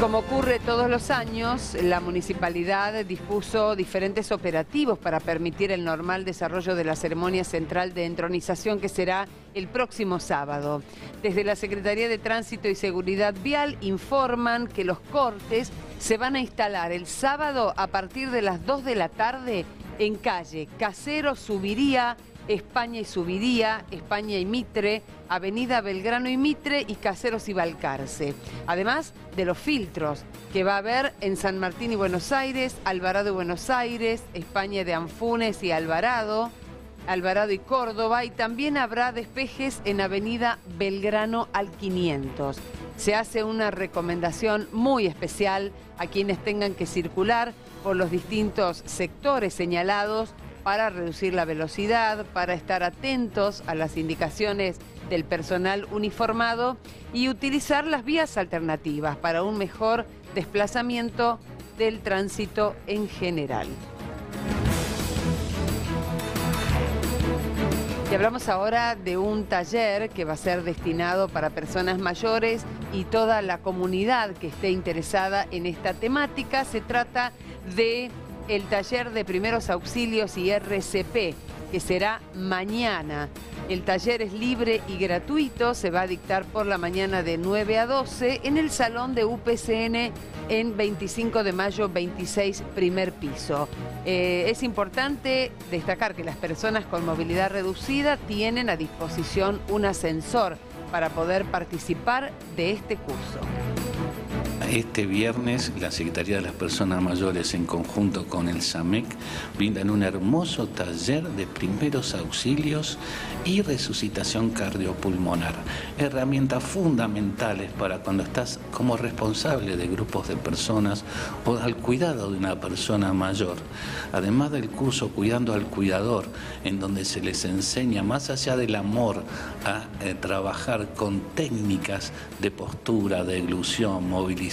Como ocurre todos los años, la municipalidad dispuso diferentes operativos para permitir el normal desarrollo de la ceremonia central de entronización que será el próximo sábado. Desde la Secretaría de Tránsito y Seguridad Vial informan que los cortes se van a instalar el sábado a partir de las 2 de la tarde en calle Casero Subiría, España y Subiría, España y Mitre, Avenida Belgrano y Mitre y Caseros y Balcarce. Además de los filtros que va a haber en San Martín y Buenos Aires, Alvarado y Buenos Aires, España de Anfunes y Alvarado, Alvarado y Córdoba y también habrá despejes en Avenida Belgrano al 500. Se hace una recomendación muy especial a quienes tengan que circular por los distintos sectores señalados para reducir la velocidad, para estar atentos a las indicaciones del personal uniformado y utilizar las vías alternativas para un mejor desplazamiento del tránsito en general. Y hablamos ahora de un taller que va a ser destinado para personas mayores y toda la comunidad que esté interesada en esta temática. Se trata de el taller de primeros auxilios y RCP, que será mañana. El taller es libre y gratuito, se va a dictar por la mañana de 9 a 12 en el salón de UPCN en 25 de mayo 26, primer piso. Eh, es importante destacar que las personas con movilidad reducida tienen a disposición un ascensor para poder participar de este curso. Este viernes la Secretaría de las Personas Mayores en conjunto con el SAMEC brindan un hermoso taller de primeros auxilios y resucitación cardiopulmonar. Herramientas fundamentales para cuando estás como responsable de grupos de personas o al cuidado de una persona mayor. Además del curso Cuidando al Cuidador, en donde se les enseña más allá del amor a eh, trabajar con técnicas de postura, de eglusión, movilización,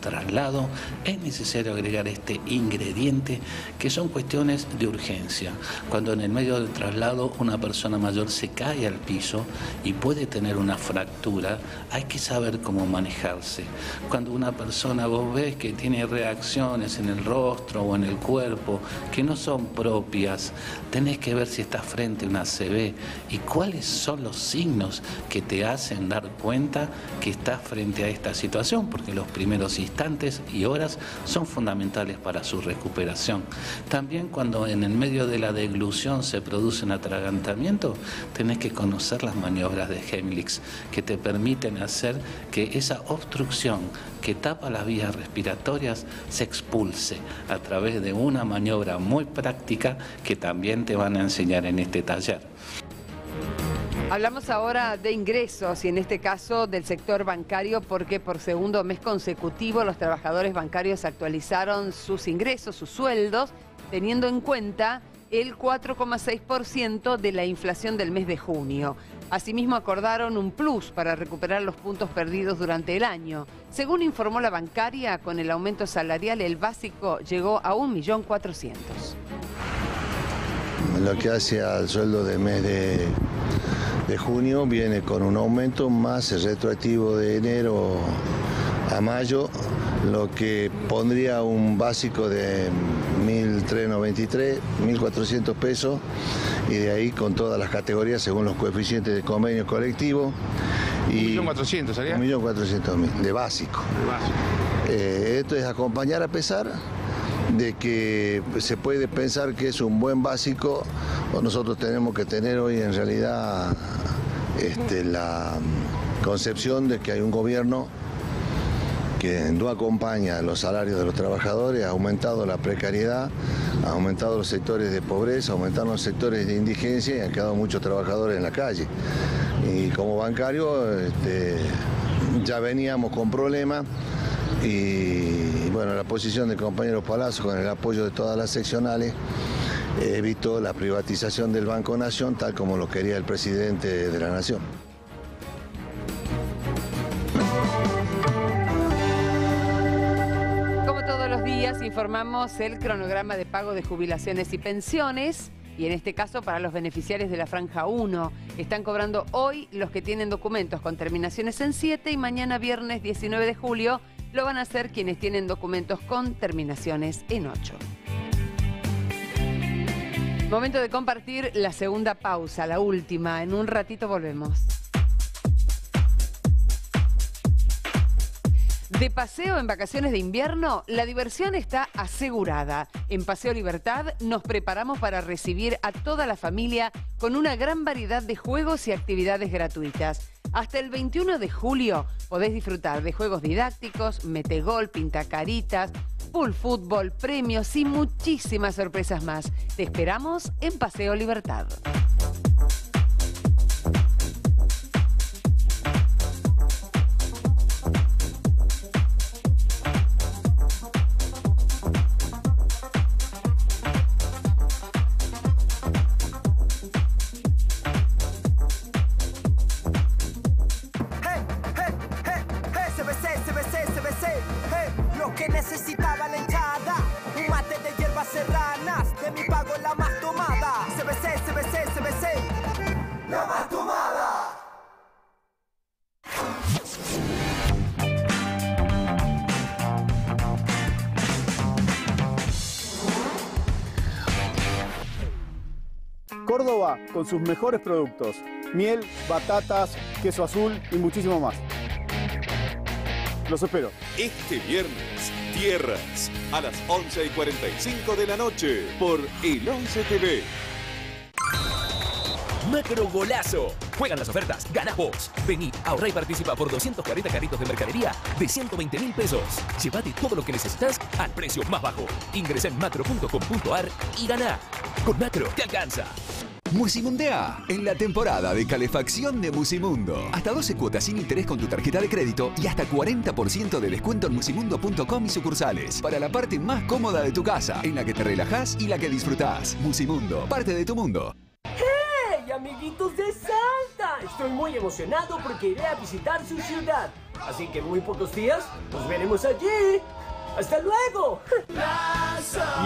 traslado, es necesario agregar este ingrediente que son cuestiones de urgencia. Cuando en el medio del traslado una persona mayor se cae al piso y puede tener una fractura, hay que saber cómo manejarse. Cuando una persona vos ves que tiene reacciones en el rostro o en el cuerpo que no son propias, tenés que ver si está frente a una CB y cuáles son los signos que te hacen dar cuenta que estás frente a esta situación, porque los primeros instantes y horas son fundamentales para su recuperación. También cuando en el medio de la deglución se produce un atragantamiento, tenés que conocer las maniobras de Heimlich que te permiten hacer que esa obstrucción que tapa las vías respiratorias se expulse a través de una maniobra muy práctica que también te van a enseñar en este taller. Hablamos ahora de ingresos y en este caso del sector bancario porque por segundo mes consecutivo los trabajadores bancarios actualizaron sus ingresos, sus sueldos, teniendo en cuenta el 4,6% de la inflación del mes de junio. Asimismo acordaron un plus para recuperar los puntos perdidos durante el año. Según informó la bancaria, con el aumento salarial el básico llegó a 1.400.000. Lo que hace al sueldo del mes de, de junio viene con un aumento más el retroactivo de enero a mayo, lo que pondría un básico de 1.393, 1.400 pesos y de ahí con todas las categorías según los coeficientes de convenio colectivo. Y 1.400.000 sería. 1.400.000 de básico. Eh, esto es acompañar a pesar de que se puede pensar que es un buen básico, o nosotros tenemos que tener hoy en realidad este, la concepción de que hay un gobierno que no acompaña los salarios de los trabajadores, ha aumentado la precariedad, ha aumentado los sectores de pobreza, ha aumentado los sectores de indigencia y han quedado muchos trabajadores en la calle. Y como bancario este, ya veníamos con problemas y bueno, la posición del compañero Palazzo con el apoyo de todas las seccionales evitó la privatización del Banco Nación tal como lo quería el presidente de la Nación. Como todos los días informamos el cronograma de pago de jubilaciones y pensiones. Y en este caso para los beneficiarios de la Franja 1. Están cobrando hoy los que tienen documentos con terminaciones en 7 y mañana viernes 19 de julio lo van a hacer quienes tienen documentos con terminaciones en 8. Momento de compartir la segunda pausa, la última. En un ratito volvemos. De paseo en vacaciones de invierno, la diversión está asegurada. En Paseo Libertad nos preparamos para recibir a toda la familia con una gran variedad de juegos y actividades gratuitas. Hasta el 21 de julio podés disfrutar de juegos didácticos, metegol, pintacaritas, pool fútbol, premios y muchísimas sorpresas más. Te esperamos en Paseo Libertad. Córdoba con sus mejores productos. Miel, batatas, queso azul y muchísimo más. Los espero. Este viernes, Tierras, a las 11 y 45 de la noche, por el 11 TV. Macro Golazo. Juegan las ofertas, gana vos. Vení, ahorra y participa por 240 carritos de mercadería de 120 mil pesos. Llévate todo lo que necesitas al precio más bajo. Ingresa en macro.com.ar y gana. Con Macro te alcanza. Musimundea, en la temporada de calefacción de Musimundo. Hasta 12 cuotas sin interés con tu tarjeta de crédito y hasta 40% de descuento en musimundo.com y sucursales. Para la parte más cómoda de tu casa, en la que te relajás y la que disfrutás. Musimundo, parte de tu mundo. ¡Hey, amiguitos de Salta! Estoy muy emocionado porque iré a visitar su ciudad. Así que muy pocos días nos veremos allí. ¡Hasta luego!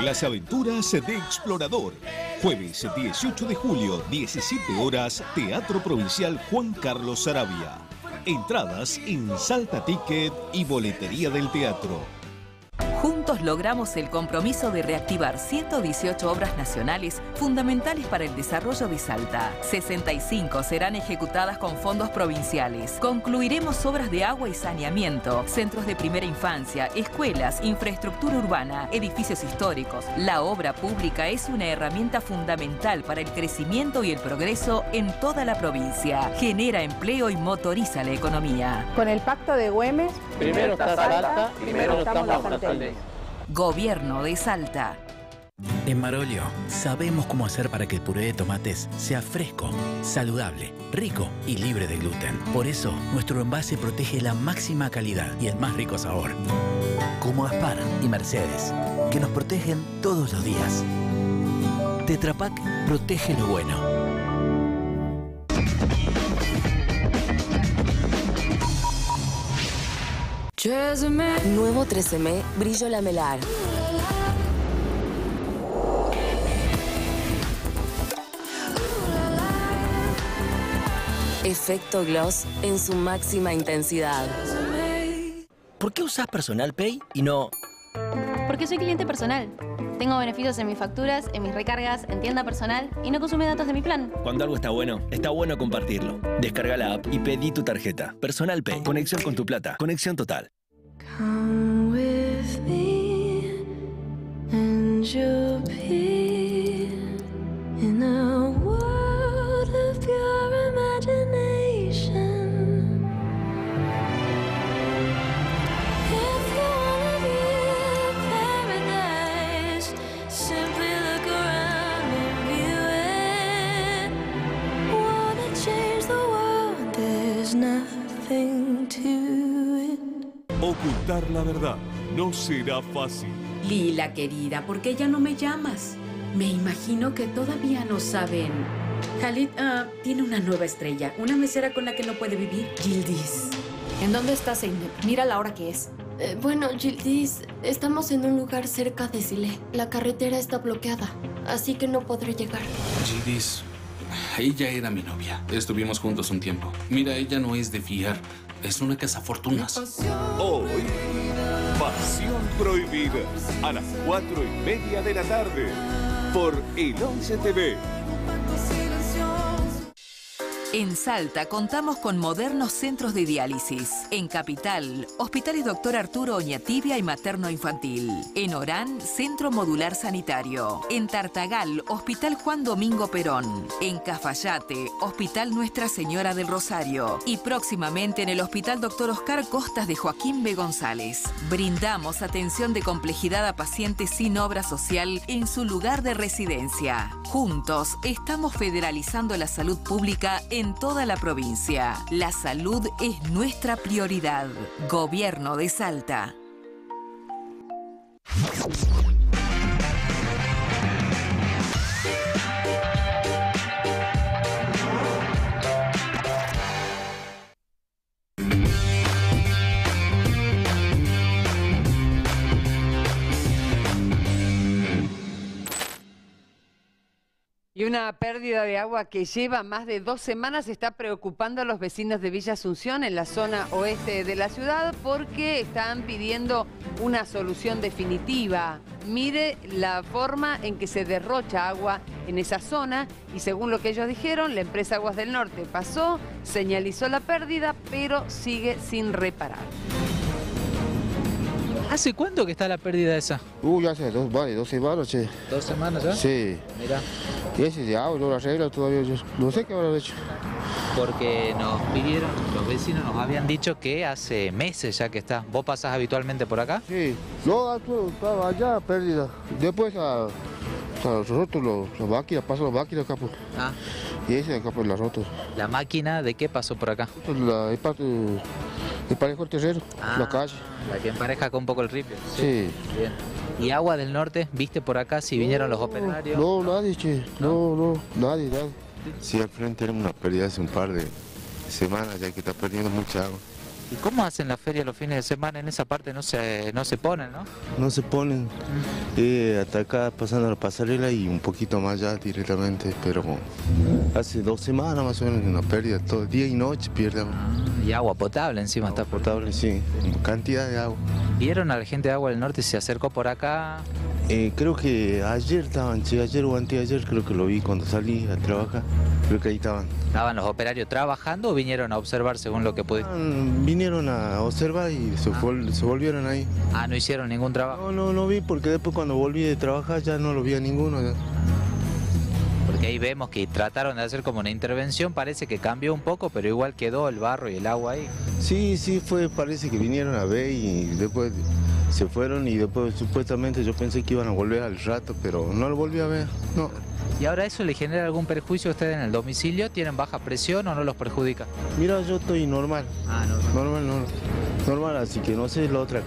Las aventuras de Explorador. Jueves 18 de julio, 17 horas, Teatro Provincial Juan Carlos Sarabia. Entradas en Salta Ticket y Boletería del Teatro. Juntos logramos el compromiso de reactivar 118 obras nacionales fundamentales para el desarrollo de Salta. 65 serán ejecutadas con fondos provinciales. Concluiremos obras de agua y saneamiento, centros de primera infancia, escuelas, infraestructura urbana, edificios históricos. La obra pública es una herramienta fundamental para el crecimiento y el progreso en toda la provincia. Genera empleo y motoriza la economía. Con el pacto de Güemes, Primero está Salta, primero estamos los Gobierno de Salta. En Marolio sabemos cómo hacer para que el puré de tomates sea fresco, saludable, rico y libre de gluten. Por eso, nuestro envase protege la máxima calidad y el más rico sabor. Como Aspar y Mercedes, que nos protegen todos los días. Tetra Pak protege lo bueno. Nuevo 13M Brillo Lamelar. Efecto gloss en su máxima intensidad. ¿Por qué usas Personal Pay y no Porque soy cliente personal. Tengo beneficios en mis facturas, en mis recargas, en tienda personal y no consume datos de mi plan. Cuando algo está bueno, está bueno compartirlo. Descarga la app y pedí tu tarjeta. Personal Pay. Conexión con tu plata. Conexión total. Come with me and you'll Ocultar la verdad no será fácil. Lila, querida, ¿por qué ya no me llamas? Me imagino que todavía no saben. Khalid ah, tiene una nueva estrella, una mesera con la que no puede vivir, Gildis. ¿En dónde estás, Zeynep? Mira la hora que es. Eh, bueno, Gildis, estamos en un lugar cerca de Sile. La carretera está bloqueada, así que no podré llegar. Gildis, ella era mi novia. Estuvimos juntos un tiempo. Mira, ella no es de fiar. Es una casa fortunas. Hoy, Pasión Prohibida, a las 4 y media de la tarde, por el 11 TV. En Salta contamos con modernos centros de diálisis. En Capital, Hospitales Doctor Arturo Oñatibia y Materno Infantil. En Orán, Centro Modular Sanitario. En Tartagal, Hospital Juan Domingo Perón. En Cafayate, Hospital Nuestra Señora del Rosario. Y próximamente en el Hospital Doctor Oscar Costas de Joaquín B. González. Brindamos atención de complejidad a pacientes sin obra social en su lugar de residencia. Juntos estamos federalizando la salud pública en toda la provincia. La salud es nuestra prioridad. Gobierno de Salta. Y una pérdida de agua que lleva más de dos semanas está preocupando a los vecinos de Villa Asunción en la zona oeste de la ciudad porque están pidiendo una solución definitiva. Mire la forma en que se derrocha agua en esa zona y según lo que ellos dijeron, la empresa Aguas del Norte pasó, señalizó la pérdida, pero sigue sin reparar. ¿Hace cuánto que está la pérdida esa? Uh, ya hace dos, vale, dos semanas, che. ¿Dos semanas ya? Sí. Mira. Y ese de agua, no lo arregla todavía, yo no sé qué habrá hecho. porque nos pidieron, los vecinos nos habían dicho que hace meses ya que está. ¿Vos pasás habitualmente por acá? Sí, no, estaba allá, pérdida. Después a, a roto los, las máquinas, pasan las máquinas acá por. Ah. Y ese acá por la roto. ¿La máquina de qué pasó por acá? La, el parejo el terreno, la calle. La que empareja con un poco el ripio. Sí. Bien. ¿Y agua del norte? ¿Viste por acá si vinieron los operarios? No, nadie, che. No, no, nadie, nadie. Sí, al frente tenemos una pérdida hace un par de semanas ya que está perdiendo mucha agua. ¿Y cómo hacen la feria los fines de semana? En esa parte no se, no se ponen, ¿no? No se ponen eh, hasta acá pasando la pasarela y un poquito más allá directamente, pero hace dos semanas más o menos una pérdida, todo día y noche pierde agua. Y agua potable encima está. Potable, sí, cantidad de agua. ¿Vieron a la gente de Agua del Norte? ¿Se acercó por acá? Eh, creo que ayer estaban, sí, ayer o anteayer creo que lo vi cuando salí a trabajar, creo que ahí estaban. ¿Estaban los operarios trabajando o vinieron a observar según lo que pudiste? Vinieron a observar y se, vol- se volvieron ahí. Ah, no hicieron ningún trabajo. No, no, no vi porque después cuando volví de trabajar ya no lo vi a ninguno. ya. Porque ahí vemos que trataron de hacer como una intervención, parece que cambió un poco, pero igual quedó el barro y el agua ahí. Sí, sí, fue, parece que vinieron a ver y después se fueron y después supuestamente yo pensé que iban a volver al rato, pero no lo volví a ver, no. ¿Y ahora eso le genera algún perjuicio a ustedes en el domicilio? ¿Tienen baja presión o no los perjudica? Mira, yo estoy normal. Ah, normal. Normal, normal, normal, así que no sé la otra